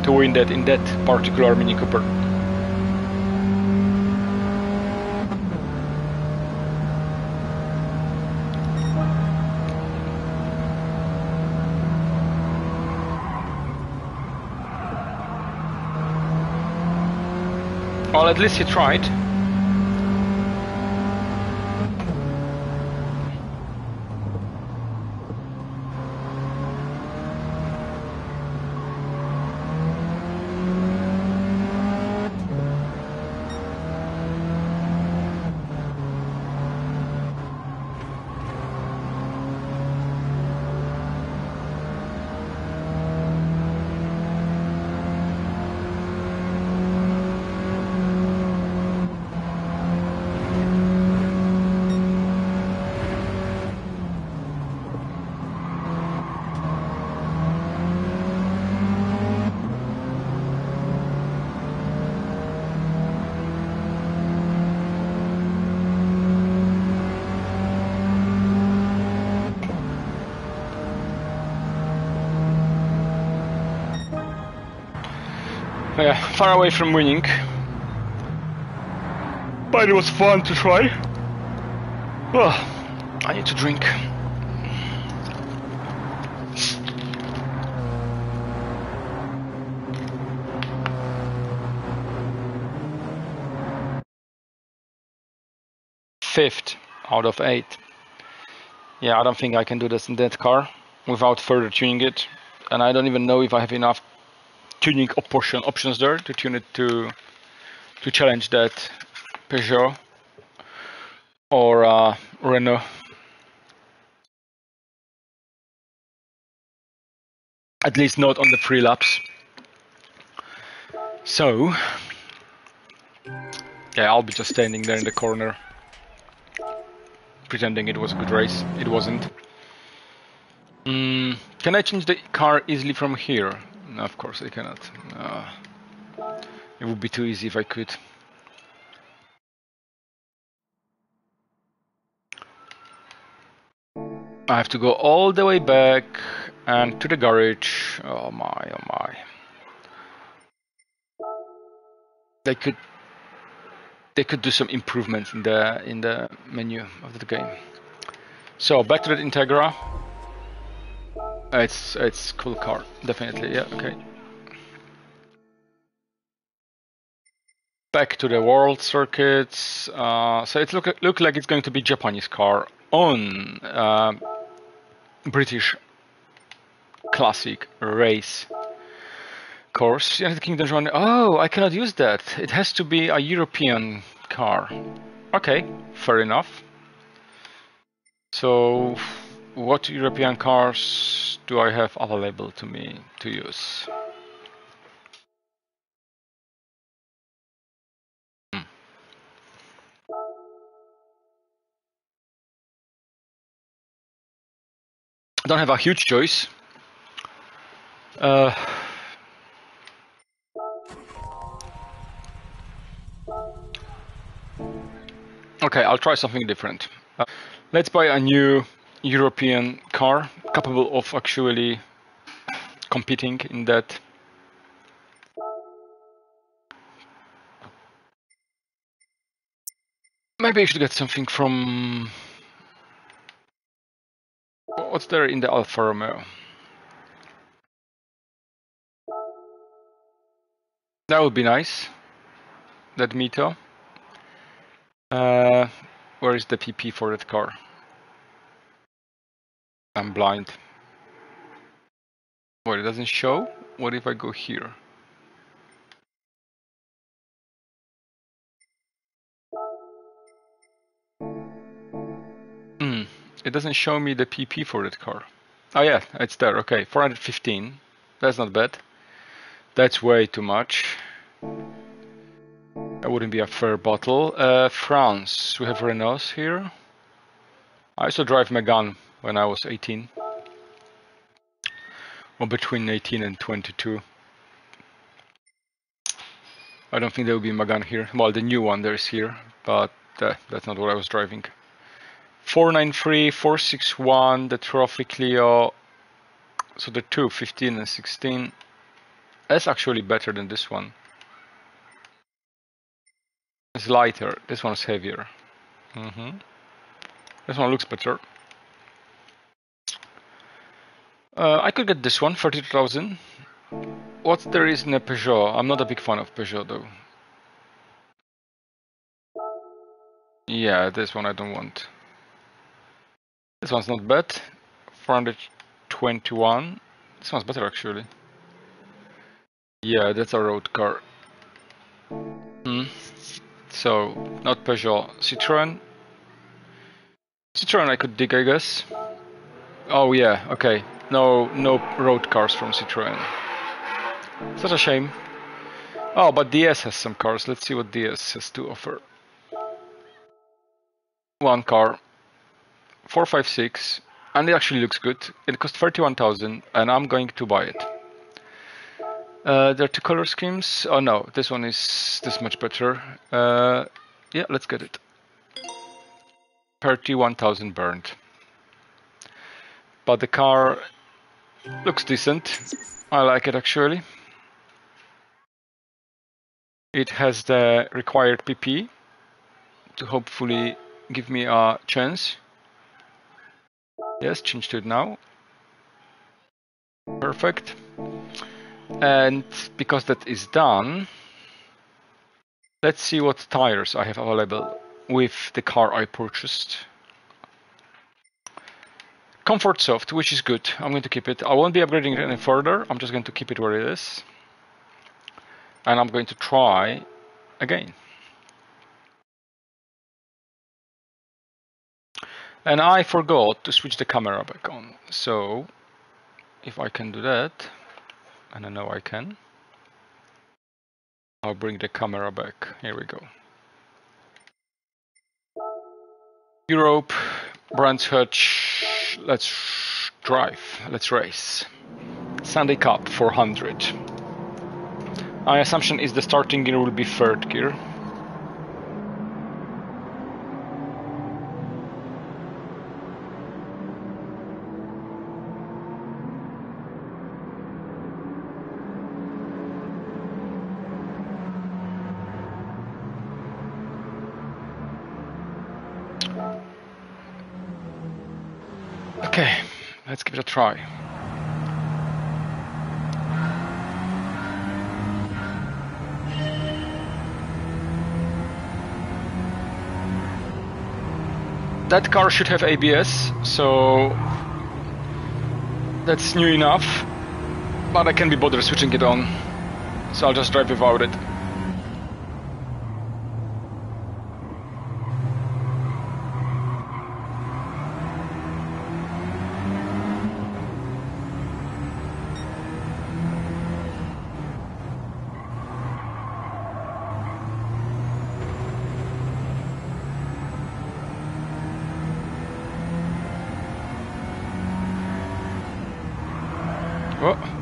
to win that in that particular Mini Cooper. Well, at least he tried. Yeah, far away from winning. But it was fun to try. Oh, I need to drink. Fifth out of eight. Yeah, I don't think I can do this in that car without further tuning it. And I don't even know if I have enough tuning option options there to tune it to to challenge that Peugeot or uh, Renault. At least not on the free laps. So, yeah, I'll be just standing there in the corner, pretending it was a good race. It wasn't. Mm, can I change the car easily from here? No, of course I cannot. Uh, it would be too easy if I could. I have to go all the way back and to the garage. Oh my, oh my. They could they could do some improvements in the in the menu of the game. So Battered Integra. It's it's cool car, definitely. Yeah, okay. Back to the world circuits. Uh, so it look look like it's going to be Japanese car on uh, British classic race course. United Kingdom running. Oh, I cannot use that. It has to be a European car. Okay, fair enough. So, what European cars do I have available to me to use? Hmm. I don't have a huge choice. Uh, okay, I'll try something different. Uh, let's buy a new European car capable of actually competing in that. Maybe I should get something from. What's there in the Alfa Romeo? That would be nice. That Mito. Uh, where is the PP for that car? I'm blind. What, it doesn't show? What if I go here? Hmm, it doesn't show me the PP for that car. Oh yeah, it's there, okay, 415. That's not bad. That's way too much. That wouldn't be a fair bottle. Uh, France, we have Renaults here. I also drive Megane when I was 18. Or between 18 and 22. I don't think there will be Megane here. Well, the new one there is here, but uh, that's not what I was driving. 493, 461, the Trophy Clio. So the two, 15 and 16. That's actually better than this one. It's lighter. This one's heavier. Mm -hmm. This one looks better. Uh, I could get this one, 32,000. What there is in a Peugeot? I'm not a big fan of Peugeot though. Yeah, this one I don't want. This one's not bad. 421. This one's better actually. Yeah, that's a road car. Hmm. So, not Peugeot. Citroen. Citroen I could dig, I guess. Oh yeah, okay. No, no road cars from Citroen. Such a shame. Oh, but DS has some cars. Let's see what DS has to offer. One car. 456. And it actually looks good. It costs 31,000 and I'm going to buy it. Uh, there are two color schemes. Oh no, this one is this much better. Uh, yeah, let's get it. 31,000 burned. But the car looks decent. I like it actually. It has the required PP to hopefully give me a chance. Yes, change to it now. Perfect. And because that is done, let's see what tires I have available with the car I purchased. Comfort soft, which is good. I'm going to keep it. I won't be upgrading it any further. I'm just going to keep it where it is. And I'm going to try again. And I forgot to switch the camera back on. So if I can do that, and I know I can, I'll bring the camera back. Here we go. Europe, Brands Hatch, let's drive, let's race. Sunday Cup 400. My assumption is the starting gear will be third gear. Okay, let's give it a try. That car should have ABS, so that's new enough, but I can't be bothered switching it on, so I'll just drive without it. Oh.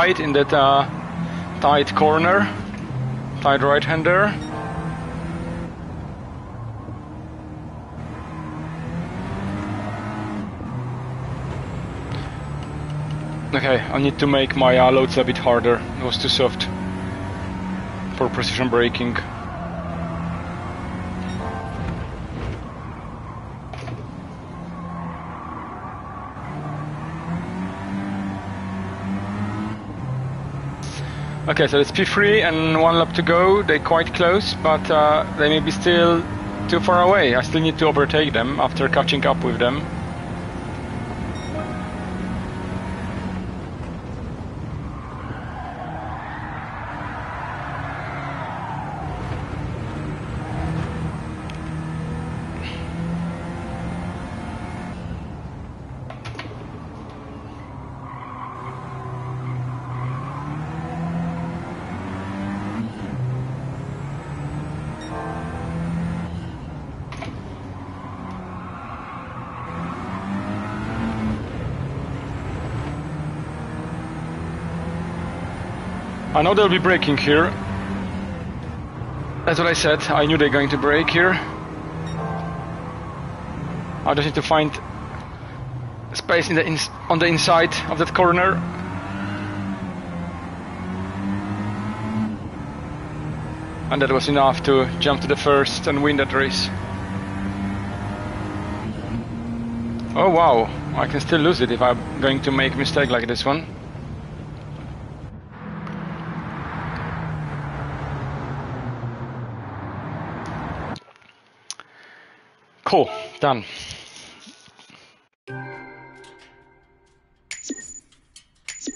Wide in that uh, tight corner, tight right hander. Okay, I need to make my uh, loads a bit harder. It was too soft for precision braking. Okay, so it's P3 and one lap to go. They're quite close, but uh, they may be still too far away. I still need to overtake them after catching up with them. I know they'll be breaking here. That's what I said. I knew they're going to break here. I just need to find space in the on the inside of that corner. And that was enough to jump to the first and win that race. Oh wow, I can still lose it if I'm going to make a mistake like this one. Cool, done.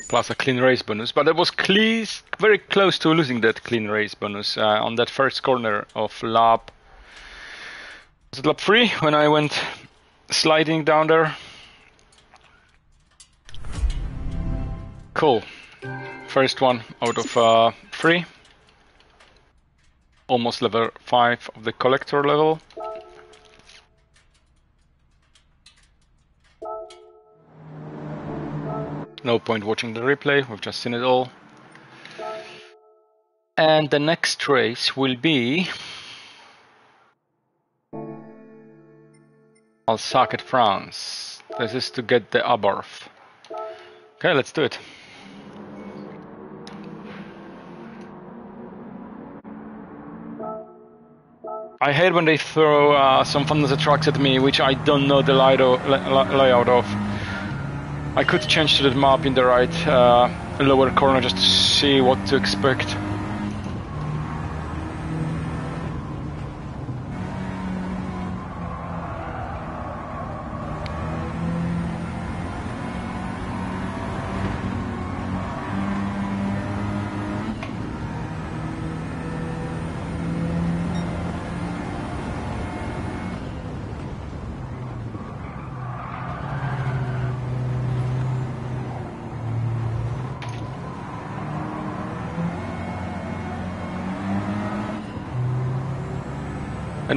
Plus a clean race bonus, but it was very close to losing that clean race bonus uh, on that first corner of lap. Was it lap three when I went sliding down there? Cool. First one out of uh, three. Almost level five of the collector level. No point watching the replay, we've just seen it all. And the next race will be Alsace, France. This is to get the Abarth. Okay, let's do it. I hate when they throw uh, some fantasy trucks at me, which I don't know the layout of. I could change to the map in the right uh, lower corner just to see what to expect.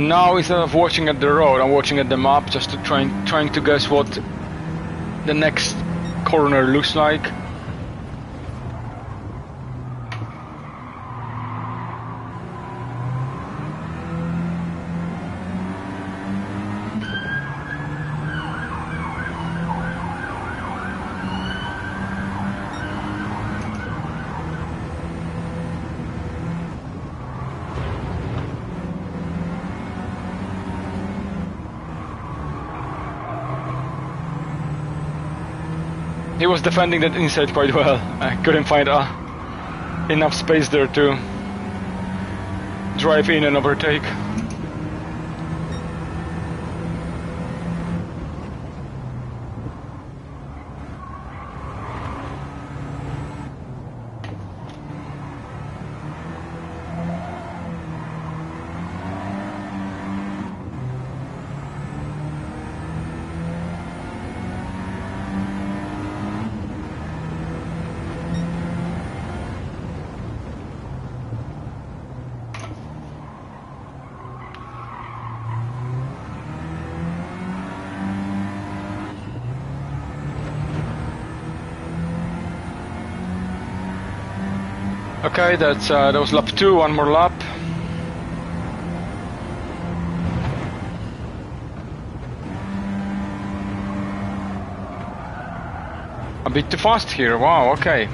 Now instead of uh, watching at the road, I'm watching at the map just to trying trying to guess what the next corner looks like. Was defending that inside quite well. I couldn't find uh, enough space there to drive in and overtake. Okay, that's uh, that was lap two. One more lap. A bit too fast here. Wow. Okay.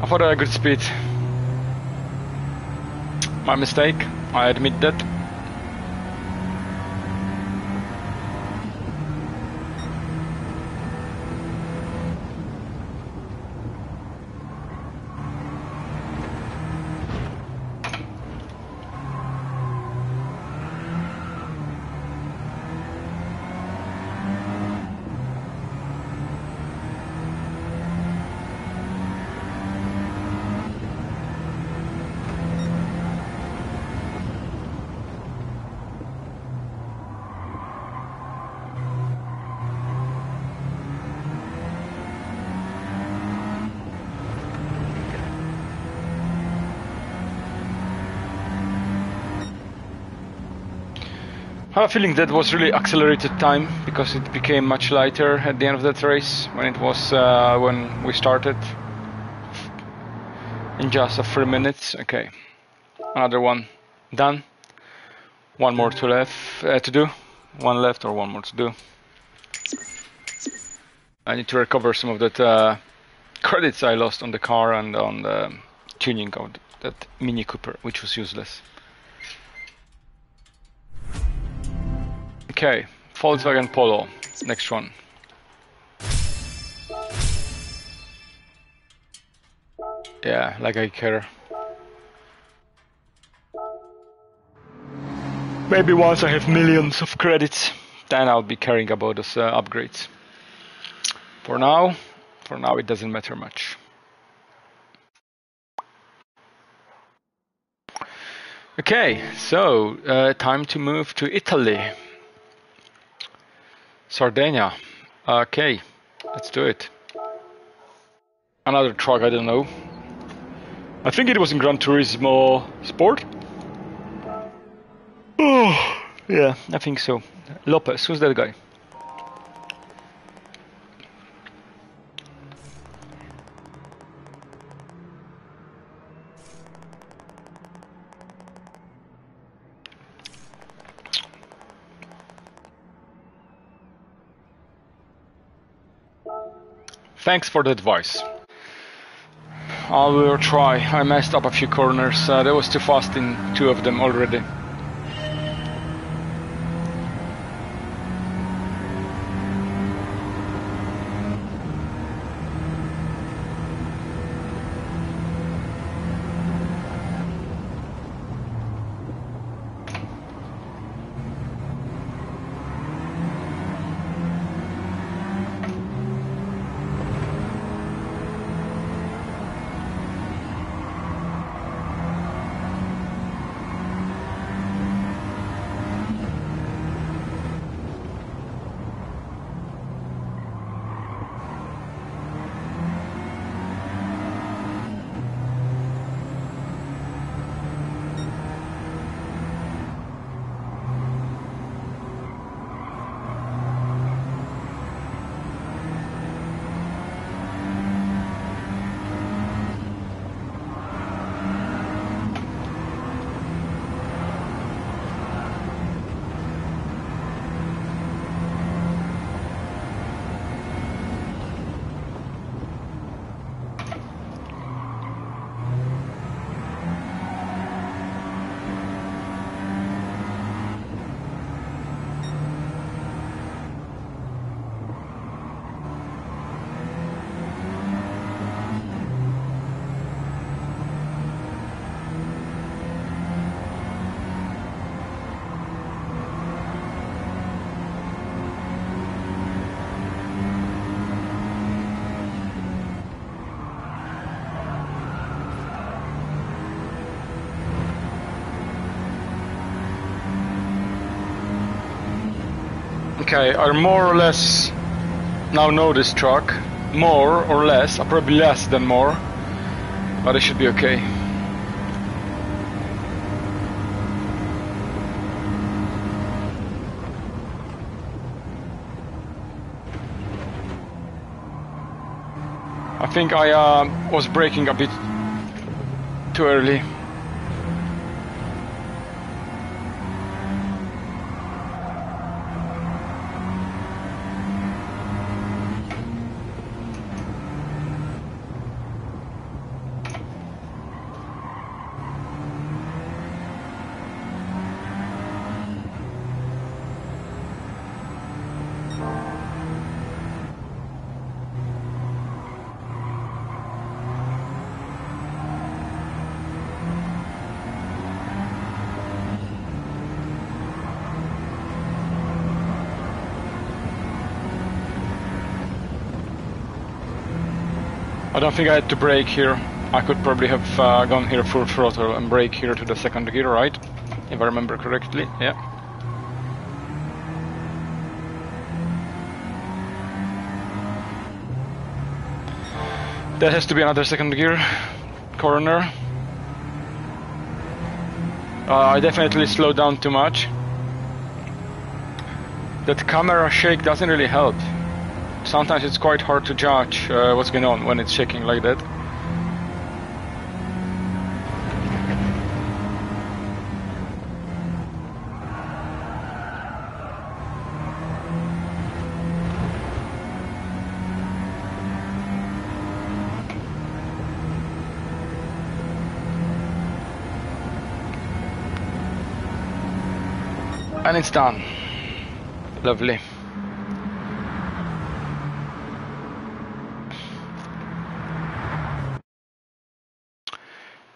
I thought I had a good speed. My mistake. I admit that. I feeling that was really accelerated time because it became much lighter at the end of that race when it was uh, when we started in just a few minutes. Okay, another one done. One more to left uh, to do. One left or one more to do. I need to recover some of that uh, credits I lost on the car and on the tuning of that Mini Cooper, which was useless. Okay, Volkswagen Polo, next one. Yeah, like I care. Maybe once I have millions of credits, then I'll be caring about those uh, upgrades. For now, for now it doesn't matter much. Okay, so uh, time to move to Italy. Sardinia. Okay, let's do it. Another truck, I don't know. I think it was in Gran Turismo Sport. Oh, yeah, I think so. Lopez, who's that guy? Thanks for the advice. I will try. I messed up a few corners. Uh, that was too fast in two of them already. Okay, I more or less now know this truck. More or less, uh, probably less than more, but it should be okay. I think I uh, was braking a bit too early. I don't think I had to brake here. I could probably have uh, gone here full throttle and brake here to the second gear, right? If I remember correctly, yeah. That has to be another second gear corner. Uh, I definitely slowed down too much. That camera shake doesn't really help sometimes it's quite hard to judge uh, what's going on when it's shaking like that. And it's done. Lovely.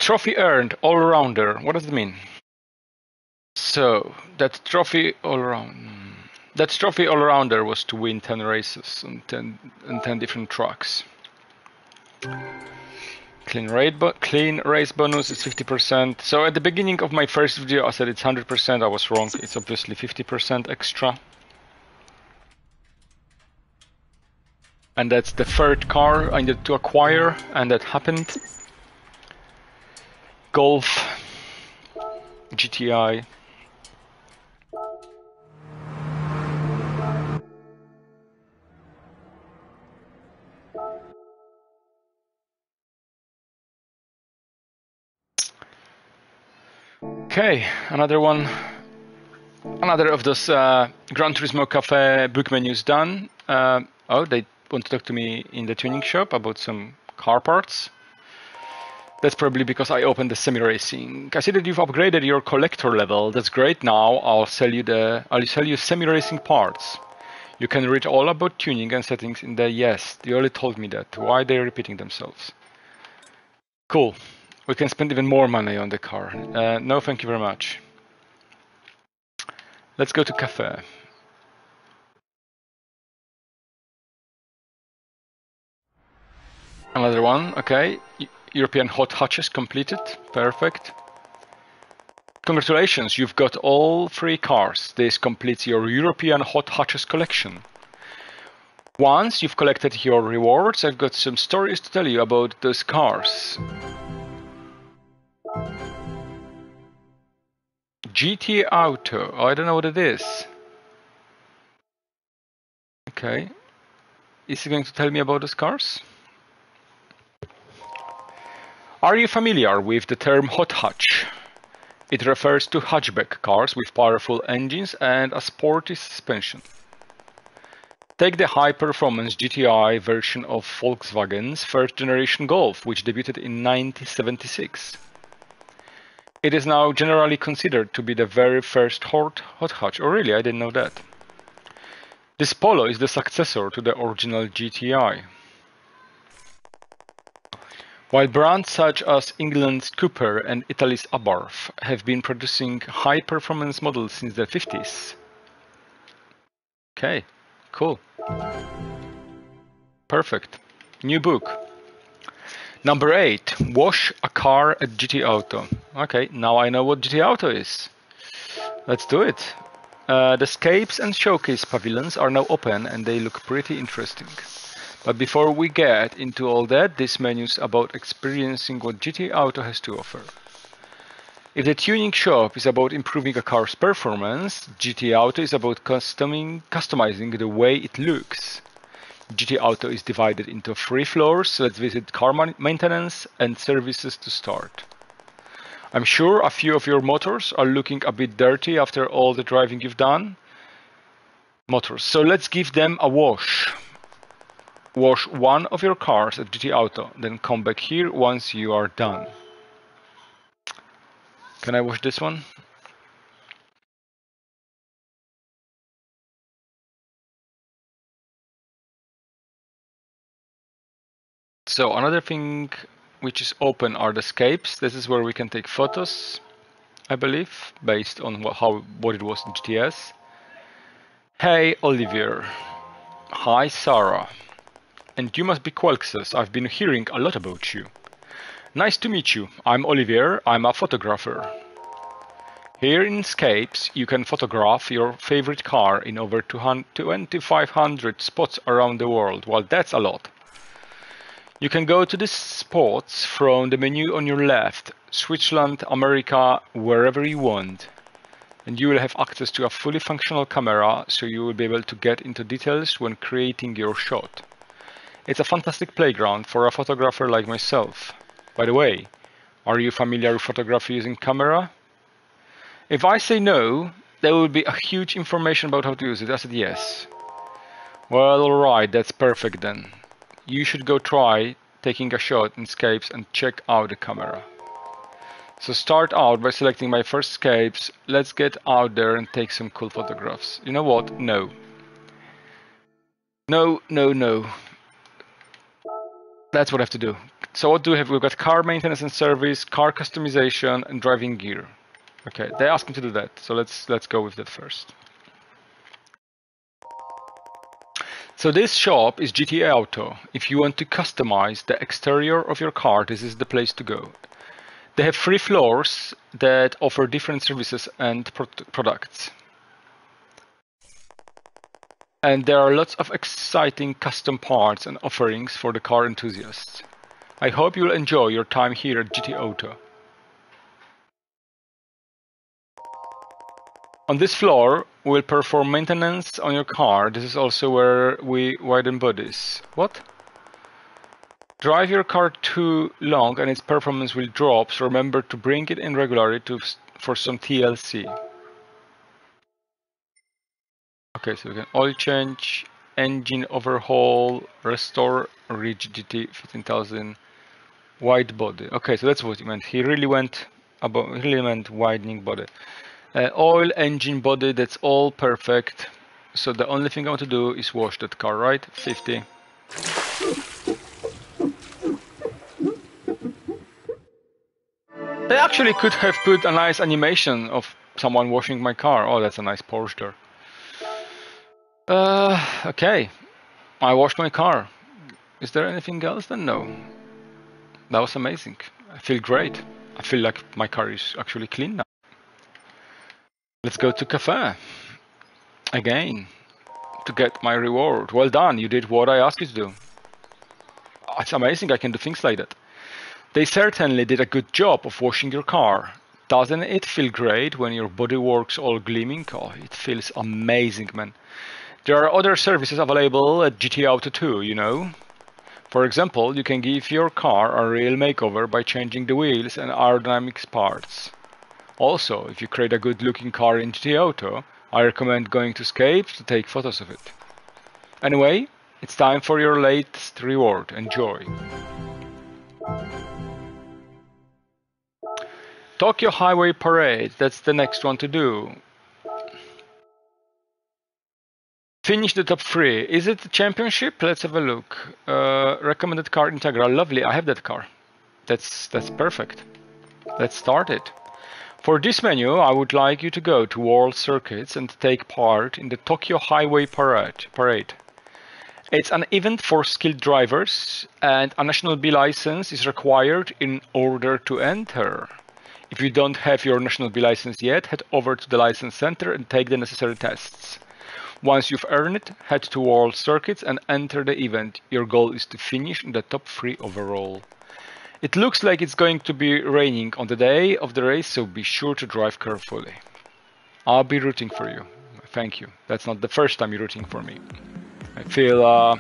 Trophy earned, all-rounder. What does it mean? So that trophy all-round. That trophy all-rounder was to win 10 races and 10, and 10 different trucks. Clean, clean race bonus is 50%. So at the beginning of my first video I said it's 100%. I was wrong. It's obviously 50% extra. And that's the third car I needed to acquire and that happened. Golf, GTI. Okay, another one. Another of those uh, Gran Turismo Cafe book menus done. Uh, oh, they want to talk to me in the tuning shop about some car parts. That's probably because I opened the semi-racing. I see that you've upgraded your collector level. That's great. Now I'll sell you the I'll sell you semi-racing parts. You can read all about tuning and settings in the yes. You already told me that. Why they're repeating themselves? Cool. We can spend even more money on the car. Uh, no, thank you very much. Let's go to cafe. Another one, okay. European hot hatches completed, perfect. Congratulations, you've got all three cars. This completes your European hot hatches collection. Once you've collected your rewards, I've got some stories to tell you about those cars. GT Auto, I don't know what it is. Okay. Is he going to tell me about those cars? Are you familiar with the term hot hatch? It refers to hatchback cars with powerful engines and a sporty suspension. Take the high-performance GTI version of Volkswagen's first-generation Golf, which debuted in 1976. It is now generally considered to be the very first hot, hot hatch. Oh really, I didn't know that. This Polo is the successor to the original GTI. While brands such as England's Cooper and Italy's Abarth have been producing high-performance models since the 50s. Okay, cool. Perfect. New book. Number 8. Wash a car at GT Auto. Okay, now I know what GT Auto is. Let's do it. Uh, the scapes and showcase pavilions are now open and they look pretty interesting. But before we get into all that, this menu is about experiencing what GT Auto has to offer. If the tuning shop is about improving a car's performance, GT Auto is about customing, customizing the way it looks. GT Auto is divided into three floors, let's visit car maintenance and services to start. I'm sure a few of your motors are looking a bit dirty after all the driving you've done. Motors, so let's give them a wash wash one of your cars at GT Auto, then come back here once you are done. Can I wash this one? So another thing which is open are the scapes. This is where we can take photos, I believe, based on what, how what it was in GTS. Hey Olivier. Hi Sarah. And you must be Quelxes, I've been hearing a lot about you. Nice to meet you, I'm Olivier, I'm a photographer. Here in Scapes, you can photograph your favorite car in over 2500 spots around the world. Well, that's a lot. You can go to the spots from the menu on your left, Switzerland, America, wherever you want. And you will have access to a fully functional camera, so you will be able to get into details when creating your shot. It's a fantastic playground for a photographer like myself. By the way, are you familiar with photography using camera? If I say no, there will be a huge information about how to use it. I said yes. Well, alright, that's perfect then. You should go try taking a shot in Scapes and check out the camera. So start out by selecting my first Scapes. Let's get out there and take some cool photographs. You know what? No. No, no, no. That's what I have to do. So what do we have? We've got car maintenance and service, car customization, and driving gear. Okay, they asked me to do that, so let's let's go with that first. So this shop is GTA Auto. If you want to customize the exterior of your car, this is the place to go. They have three floors that offer different services and pro products and there are lots of exciting custom parts and offerings for the car enthusiasts. I hope you'll enjoy your time here at GT Auto. On this floor, we'll perform maintenance on your car. This is also where we widen bodies. What? Drive your car too long and its performance will drop, so remember to bring it in regularly to, for some TLC. Okay, so we can oil change, engine overhaul, restore rigidity, 15,000, wide body. Okay, so that's what he meant. He really went about, really meant widening body. Uh, oil, engine, body, that's all perfect. So the only thing I want to do is wash that car, right? 50. They actually could have put a nice animation of someone washing my car. Oh, that's a nice Porsche there. Uh, okay. I washed my car. Is there anything else then? No. That was amazing. I feel great. I feel like my car is actually clean now. Let's go to cafe. Again. To get my reward. Well done, you did what I asked you to do. It's amazing I can do things like that. They certainly did a good job of washing your car. Doesn't it feel great when your bodywork's all gleaming? Oh, it feels amazing, man. There are other services available at GT Auto too, you know. For example, you can give your car a real makeover by changing the wheels and aerodynamics parts. Also, if you create a good looking car in GT Auto, I recommend going to Scape to take photos of it. Anyway, it's time for your latest reward. Enjoy. Tokyo Highway Parade, that's the next one to do. Finish the top three. Is it the championship? Let's have a look. Uh, recommended car Integra. Lovely. I have that car. That's that's perfect. Let's start it. For this menu, I would like you to go to World Circuits and take part in the Tokyo Highway Parade. Parade. It's an event for skilled drivers, and a National B license is required in order to enter. If you don't have your National B license yet, head over to the license center and take the necessary tests. Once you've earned it, head to World Circuits and enter the event. Your goal is to finish in the top 3 overall. It looks like it's going to be raining on the day of the race, so be sure to drive carefully. I'll be rooting for you. Thank you. That's not the first time you're rooting for me. I feel uh,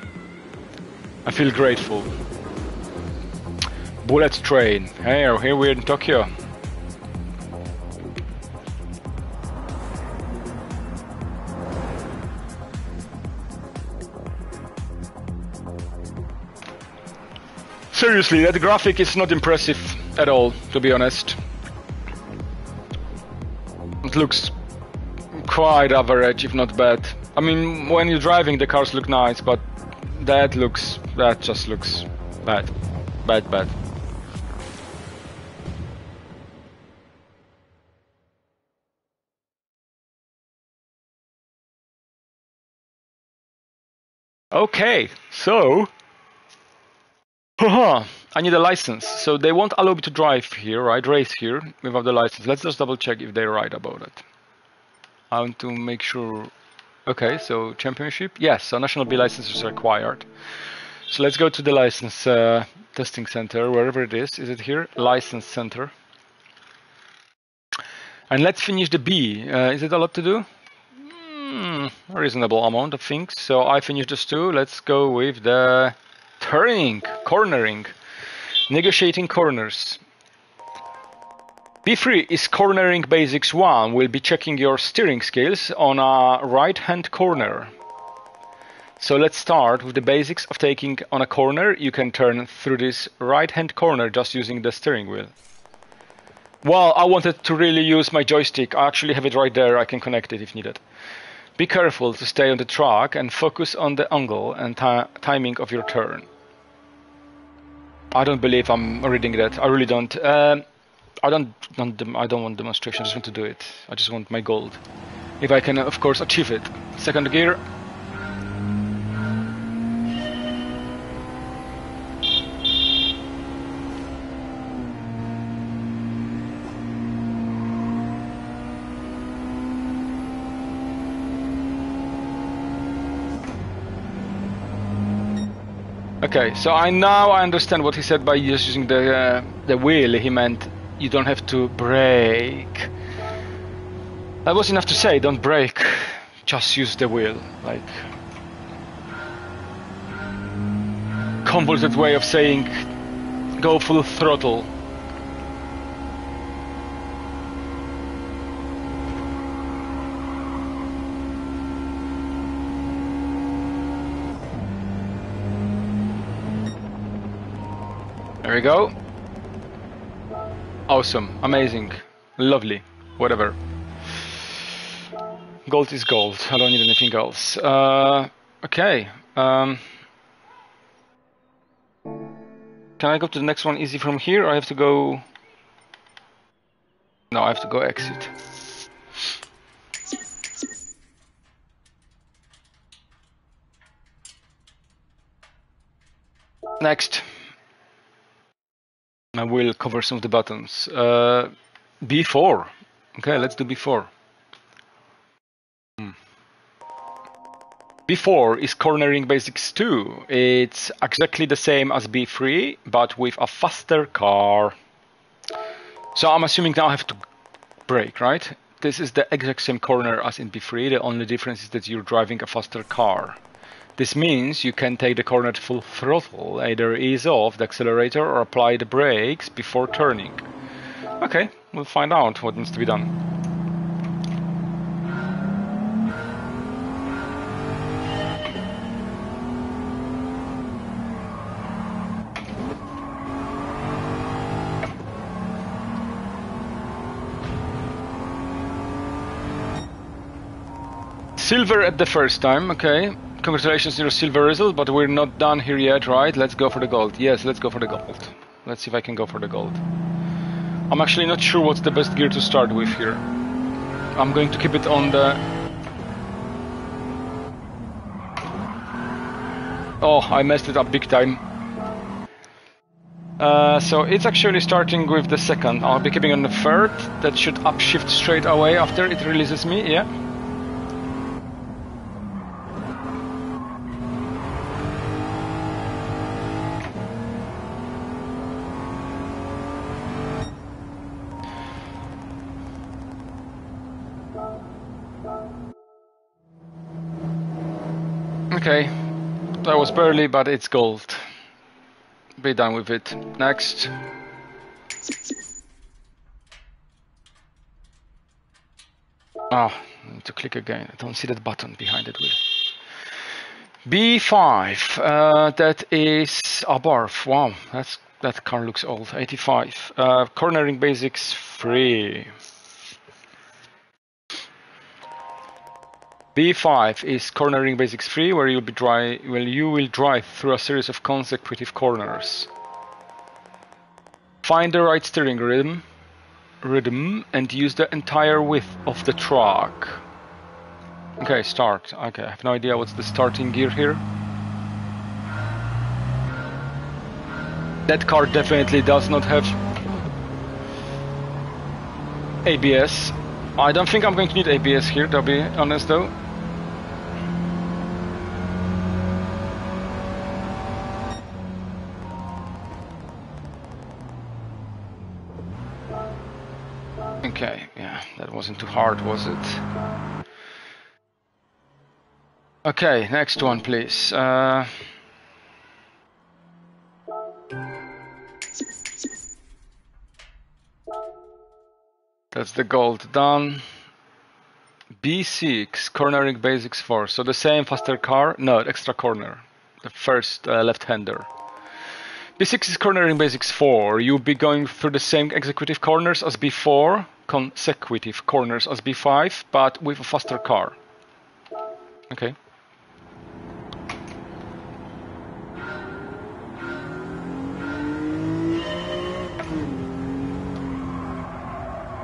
I feel grateful. Bullet Train. Hey, here we're in Tokyo. Seriously, that graphic is not impressive at all, to be honest. It looks quite average, if not bad. I mean, when you're driving, the cars look nice, but that looks, that just looks bad. Bad, bad. Okay, so I need a license. So they won't allow me to drive here, right? Race here without the license. Let's just double check if they're right about it. I want to make sure. Okay, so championship. Yes, so national B license is required. So let's go to the license uh, testing center, wherever it is. Is it here? License center. And let's finish the B. Uh, is it a lot to do? Hmm, a reasonable amount of things. So I finished this too. Let's go with the turning, cornering, negotiating corners. B3 is cornering basics 1. We'll be checking your steering skills on a right hand corner. So let's start with the basics of taking on a corner. You can turn through this right hand corner just using the steering wheel. Well, I wanted to really use my joystick. I actually have it right there. I can connect it if needed. Be careful to stay on the track and focus on the angle and timing of your turn. I don't believe I'm reading that. I really don't. Um, I don't, don't. I don't want demonstration. I just want to do it. I just want my gold. If I can, of course, achieve it. Second gear. Okay, so I now I understand what he said by just using the uh, the wheel. He meant you don't have to brake. That was enough to say. Don't brake. Just use the wheel. Like convoluted way of saying go full throttle. We go. Awesome, amazing, lovely, whatever. Gold is gold. I don't need anything else. Uh, okay. Um, can I go to the next one easy from here? I have to go. No, I have to go exit. Next. I will cover some of the buttons. Uh, B4. Okay, let's do B4. Hmm. B4 is cornering basics 2. It's exactly the same as B3, but with a faster car. So I'm assuming now I have to brake, right? This is the exact same corner as in B3. The only difference is that you're driving a faster car. This means you can take the corner at full throttle, either ease off the accelerator or apply the brakes before turning. Okay, we'll find out what needs to be done. Silver at the first time, okay congratulations on your silver result, but we're not done here yet, right? Let's go for the gold. Yes, let's go for the gold. Let's see if I can go for the gold. I'm actually not sure what's the best gear to start with here. I'm going to keep it on the... Oh, I messed it up big time. Uh, so it's actually starting with the second. I'll be keeping on the third. That should upshift straight away after it releases me, yeah? Barely, but it's gold. Be done with it. Next. Ah, need to click again. I don't see that button behind it. B5. Uh, that is above. Wow, that's that car looks old. 85. Uh, cornering basics free. B5 is cornering basics 3, where you'll be dry, well, you will drive through a series of consecutive corners. Find the right steering rhythm, rhythm and use the entire width of the track. Okay, start. Okay, I have no idea what's the starting gear here. That car definitely does not have ABS. I don't think I'm going to need ABS here, to be honest though. Wasn't too hard, was it? Okay, next one, please. Uh... That's the gold done. B6, cornering basics 4. So the same faster car, no, extra corner. The first uh, left-hander. B6 is cornering basics 4. You'll be going through the same executive corners as before, consecutive corners as B5, but with a faster car. Okay.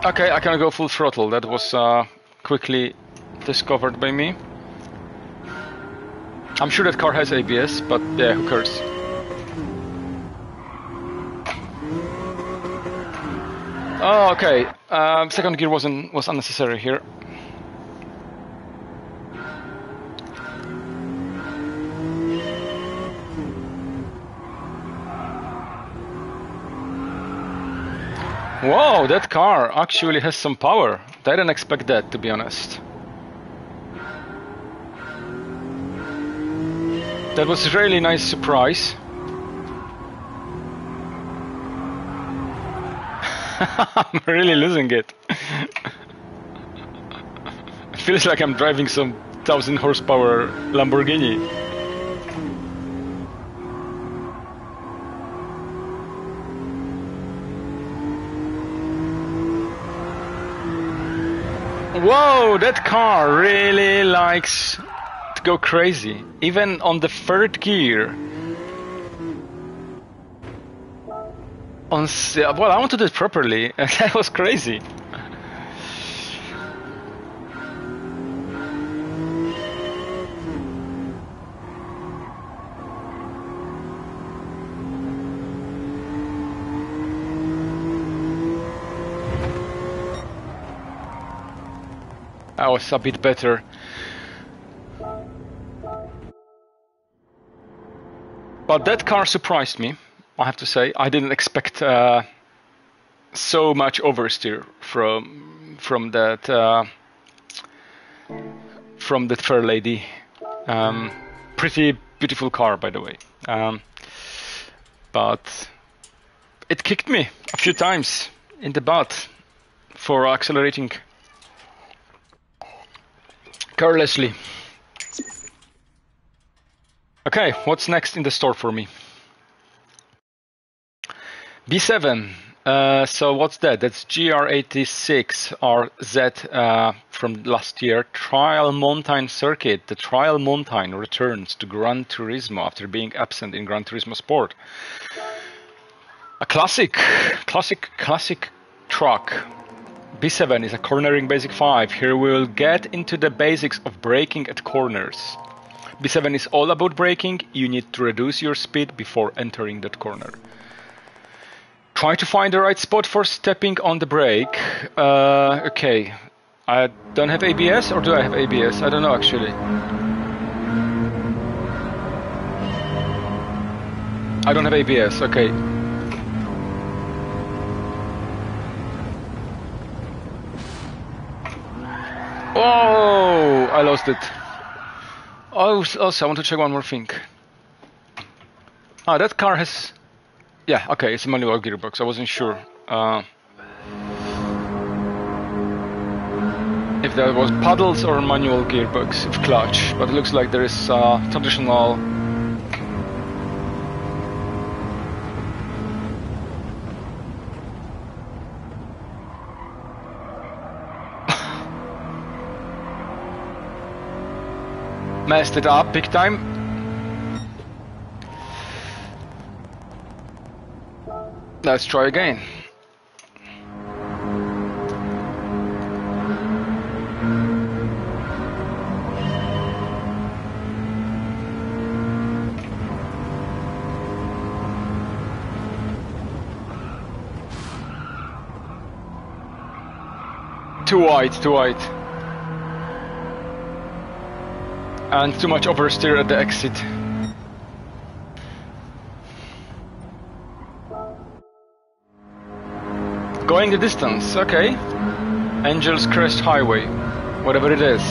Okay, I can go full throttle. That was uh, quickly discovered by me. I'm sure that car has ABS, but yeah, who cares? Oh, okay. Um, second gear wasn't was unnecessary here. Whoa, that car actually has some power. I didn't expect that, to be honest. That was a really nice surprise. I'm really losing it. it. Feels like I'm driving some thousand horsepower Lamborghini. Whoa, that car really likes to go crazy, even on the third gear. On well, I want to do it properly. that was crazy. I was a bit better. But that car surprised me, I have to say. I didn't expect uh, so much oversteer from from that uh, from that fair lady. Um, pretty beautiful car, by the way. Um, but it kicked me a few times in the butt for accelerating carelessly. Okay, what's next in the store for me? B7. Uh, so what's that? That's GR86RZ uh, from last year. Trial Mountain Circuit. The Trial Mountain returns to Gran Turismo after being absent in Gran Turismo Sport. A classic, classic, classic truck. B7 is a cornering basic 5. Here we will get into the basics of braking at corners. B7 is all about braking. You need to reduce your speed before entering that corner. Try to find the right spot for stepping on the brake. Uh, okay, I don't have ABS, or do I have ABS? I don't know actually. I don't have ABS, okay. Oh, I lost it. Oh, also, I want to check one more thing. Ah, that car has. Yeah, okay, it's a manual gearbox. I wasn't sure. Uh, if there was paddles or manual gearbox with clutch, but it looks like there is uh, traditional. Messed it up big time. Let's try again. Too wide, too wide. And too much oversteer at the exit. Going the distance, okay. Angel's Crest Highway, whatever it is.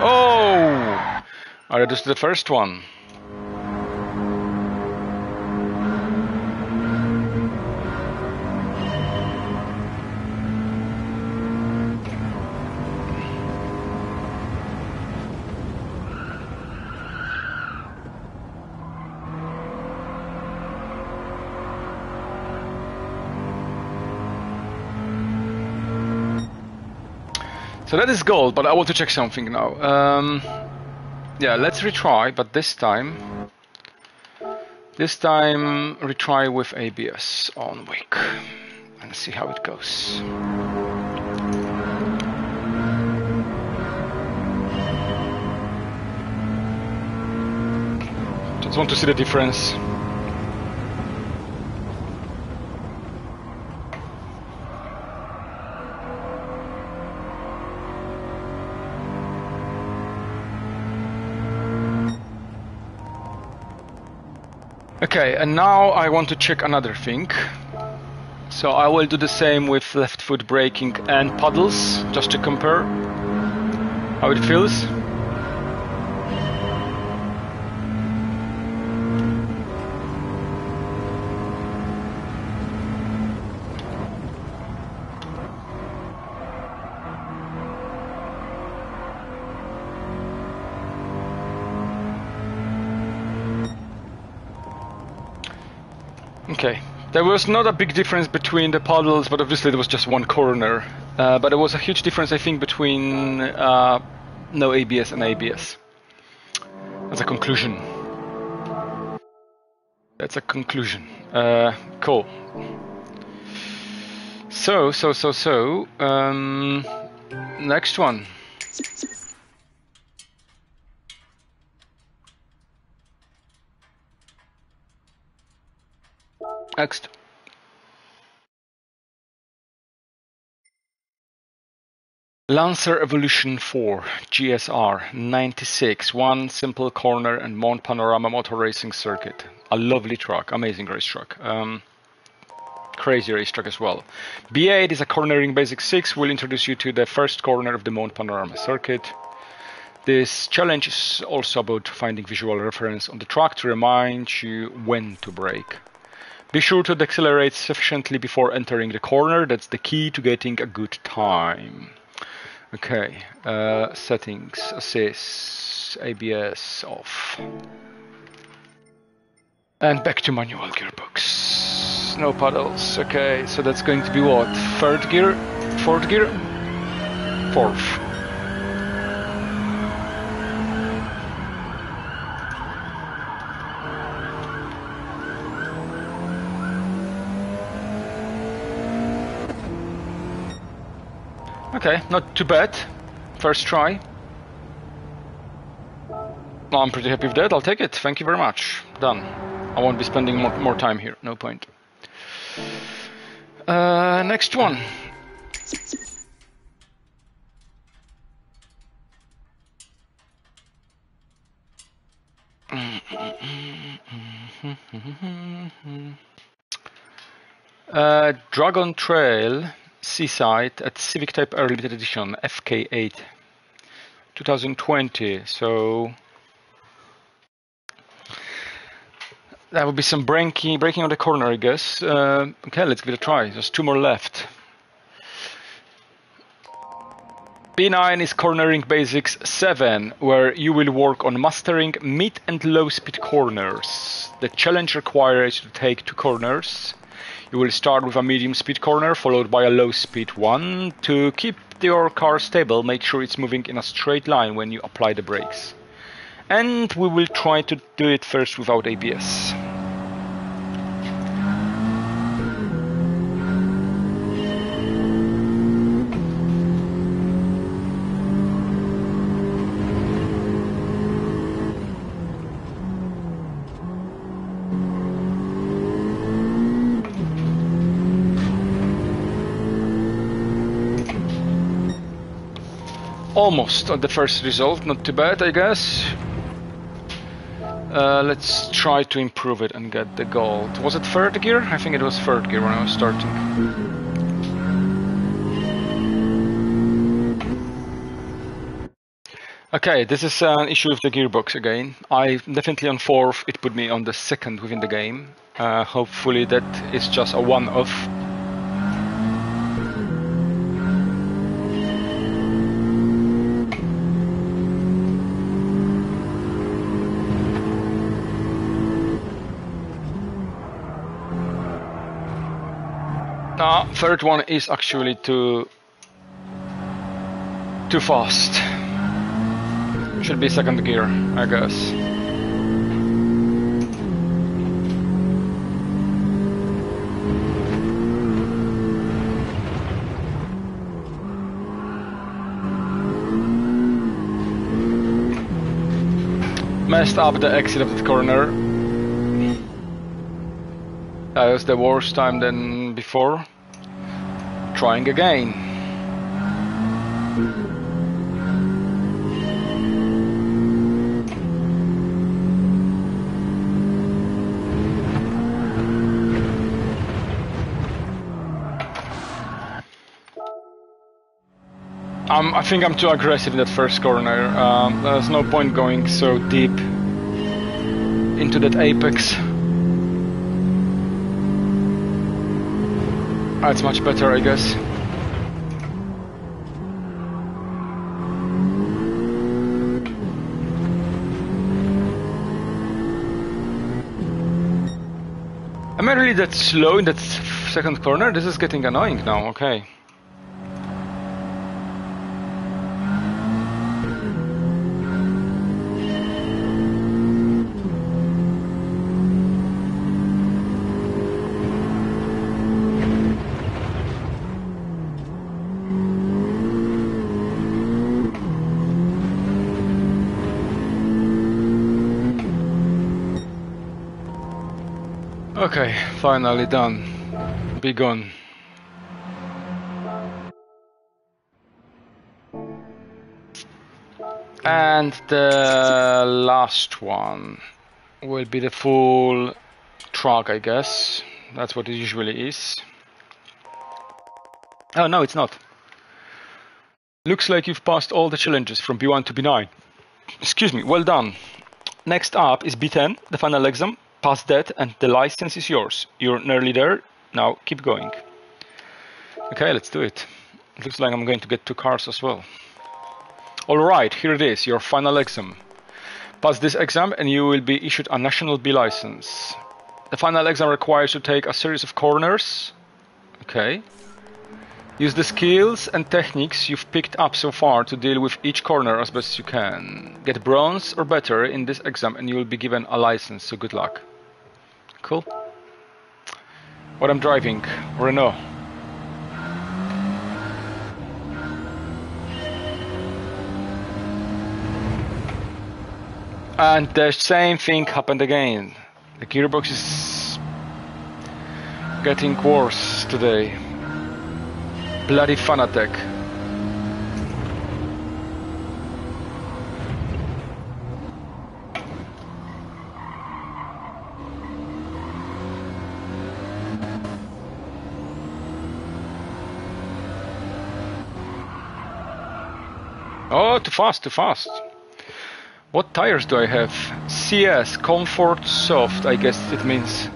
Oh! I reduced the first one. That is gold, but I want to check something now. Um, yeah, let's retry, but this time, this time retry with ABS on wake and see how it goes. Just want to see the difference. Okay, and now I want to check another thing. So I will do the same with left foot braking and puddles, just to compare how it feels. There was not a big difference between the puddles, but obviously there was just one corner. Uh, but there was a huge difference, I think, between uh, no ABS and ABS. As a conclusion. That's a conclusion. Uh, cool. So, so, so, so. Um, next one. Next. Lancer Evolution 4 GSR 96, one simple corner and Mount Panorama motor racing circuit. A lovely truck, amazing race truck. Um, crazy race truck as well. B8 is a cornering basic 6, will introduce you to the first corner of the Mount Panorama circuit. This challenge is also about finding visual reference on the track to remind you when to brake. Be sure to decelerate sufficiently before entering the corner, that's the key to getting a good time. Okay, uh, settings, assist, ABS off. And back to manual gearbox. No paddles. Okay, so that's going to be what? Third gear? Fourth gear? Fourth. Okay, not too bad. First try. I'm pretty happy with that. I'll take it. Thank you very much. Done. I won't be spending more, more time here. No point. Uh, next one. Uh, Dragon Trail Seaside at Civic Type R Limited Edition FK8 2020. So that would be some breaking braking on the corner, I guess. Uh, okay, let's give it a try. There's two more left. B9 is Cornering Basics 7, where you will work on mastering mid and low speed corners. The challenge requires you to take two corners you will start with a medium speed corner followed by a low speed one. To keep your car stable, make sure it's moving in a straight line when you apply the brakes. And we will try to do it first without ABS. Almost on the first result, not too bad I guess. Uh, let's try to improve it and get the gold. Was it third gear? I think it was third gear when I was starting. Okay, this is an issue with the gearbox again. I definitely on fourth, it put me on the second within the game. Uh, hopefully that is just a one-off third one is actually too too fast. Should be second gear, I guess. Messed up the exit of the corner. That was the worst time than before trying again. Um, I think I'm too aggressive in that first corner. Um, there's no point going so deep into that apex. That's much better, I guess. Am I really that slow in that second corner? This is getting annoying now, okay. Okay, finally done. Be gone. And the last one will be the full truck, I guess. That's what it usually is. Oh, no, it's not. Looks like you've passed all the challenges from B1 to B9. Excuse me, well done. Next up is B10, the final exam pass that and the license is yours. You're nearly there. Now keep going. Okay, let's do it. It looks like I'm going to get two cars as well. Alright, here it is, your final exam. Pass this exam and you will be issued a National B license. The final exam requires you to take a series of corners. Okay. Use the skills and techniques you've picked up so far to deal with each corner as best you can. Get bronze or better in this exam and you will be given a license, so good luck. Cool. What I'm driving, Renault. And the same thing happened again. The gearbox is getting worse today. Bloody Fanatec. Oh, too fast, too fast. What tires do I have? CS, Comfort Soft, I guess it means.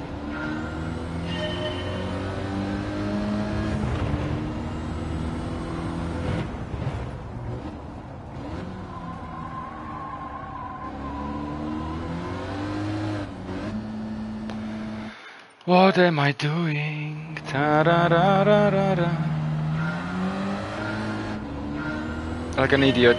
What am I doing? Ta -da -da -da -da -da. Like an idiot.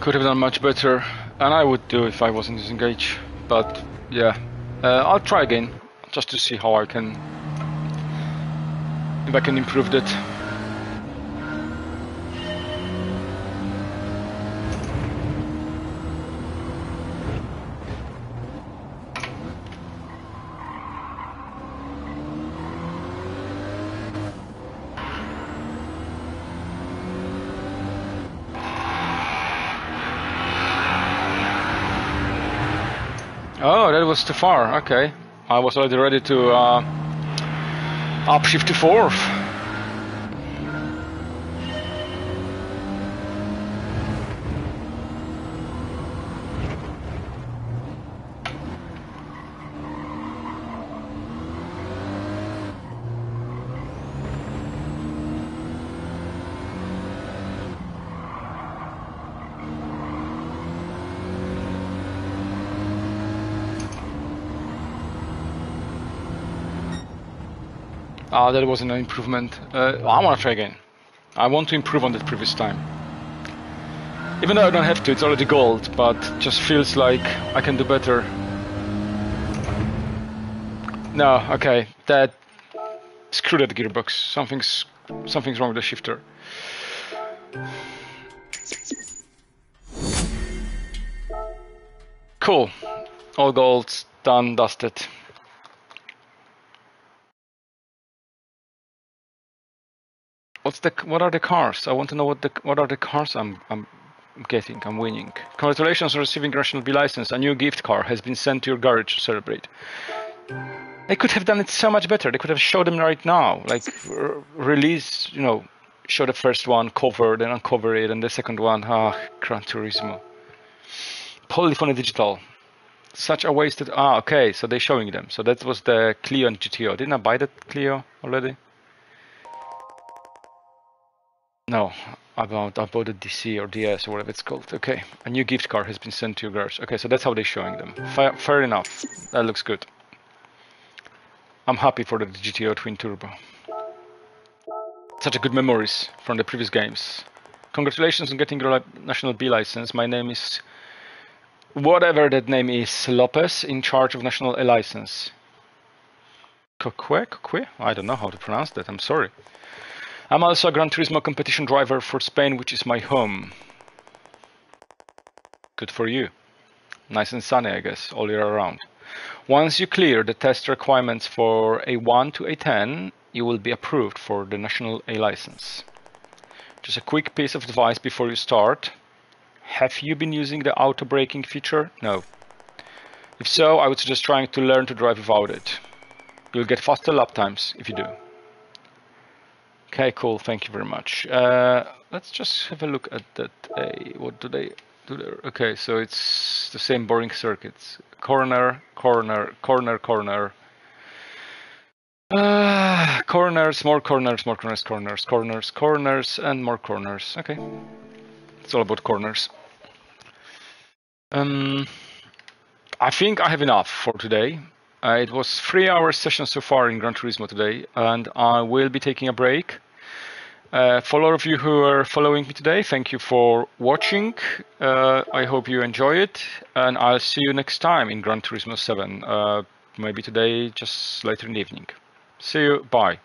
Could have done much better, and I would do if I wasn't disengaged. But yeah, uh, I'll try again, just to see how I can, if I can improve that. That was too far. Okay. I was already ready to uh, upshift to fourth. Ah, that was an improvement. Uh, I want to try again. I want to improve on that previous time. Even though I don't have to, it's already gold, but just feels like I can do better. No, okay, that screw that gearbox. Something's something's wrong with the shifter. Cool. All golds done, dusted. What's the what are the cars? I want to know what the what are the cars I'm I'm getting. I'm winning. Congratulations on receiving National B license. A new gift car has been sent to your garage to celebrate. They could have done it so much better. They could have showed them right now, like r- release, you know, show the first one, cover, then uncover it, and the second one, ah, Gran Turismo. Polyphony Digital. Such a wasted. Ah, okay, so they're showing them. So that was the Clio and GTO. Didn't I buy that Clio already? No, about a DC or DS or whatever it's called. Okay, a new gift card has been sent to your garage. Okay, so that's how they're showing them. Fair, fair enough. That looks good. I'm happy for the GTO Twin Turbo. Such a good memories from the previous games. Congratulations on getting your national B license. My name is whatever that name is, Lopez, in charge of national A license. Coque? Coque? I don't know how to pronounce that. I'm sorry. I'm also a Gran Turismo competition driver for Spain, which is my home. Good for you. Nice and sunny, I guess, all year around. Once you clear the test requirements for A1 to A10, you will be approved for the National A license. Just a quick piece of advice before you start. Have you been using the auto braking feature? No. If so, I would suggest trying to learn to drive without it. You'll get faster lap times if you do. Okay, cool. Thank you very much. Uh, let's just have a look at that. What do they do there? Okay, so it's the same boring circuits. Corner, corner, corner, corner. Uh, corners, more corners, more corners, corners, corners, corners, and more corners. Okay. It's all about corners. Um, I think I have enough for today. Uh, it was three hour session so far in Gran Turismo today, and I will be taking a break. Uh, for all of you who are following me today, thank you for watching. Uh, I hope you enjoy it, and I'll see you next time in Gran Turismo 7. Uh, maybe today, just later in the evening. See you. Bye.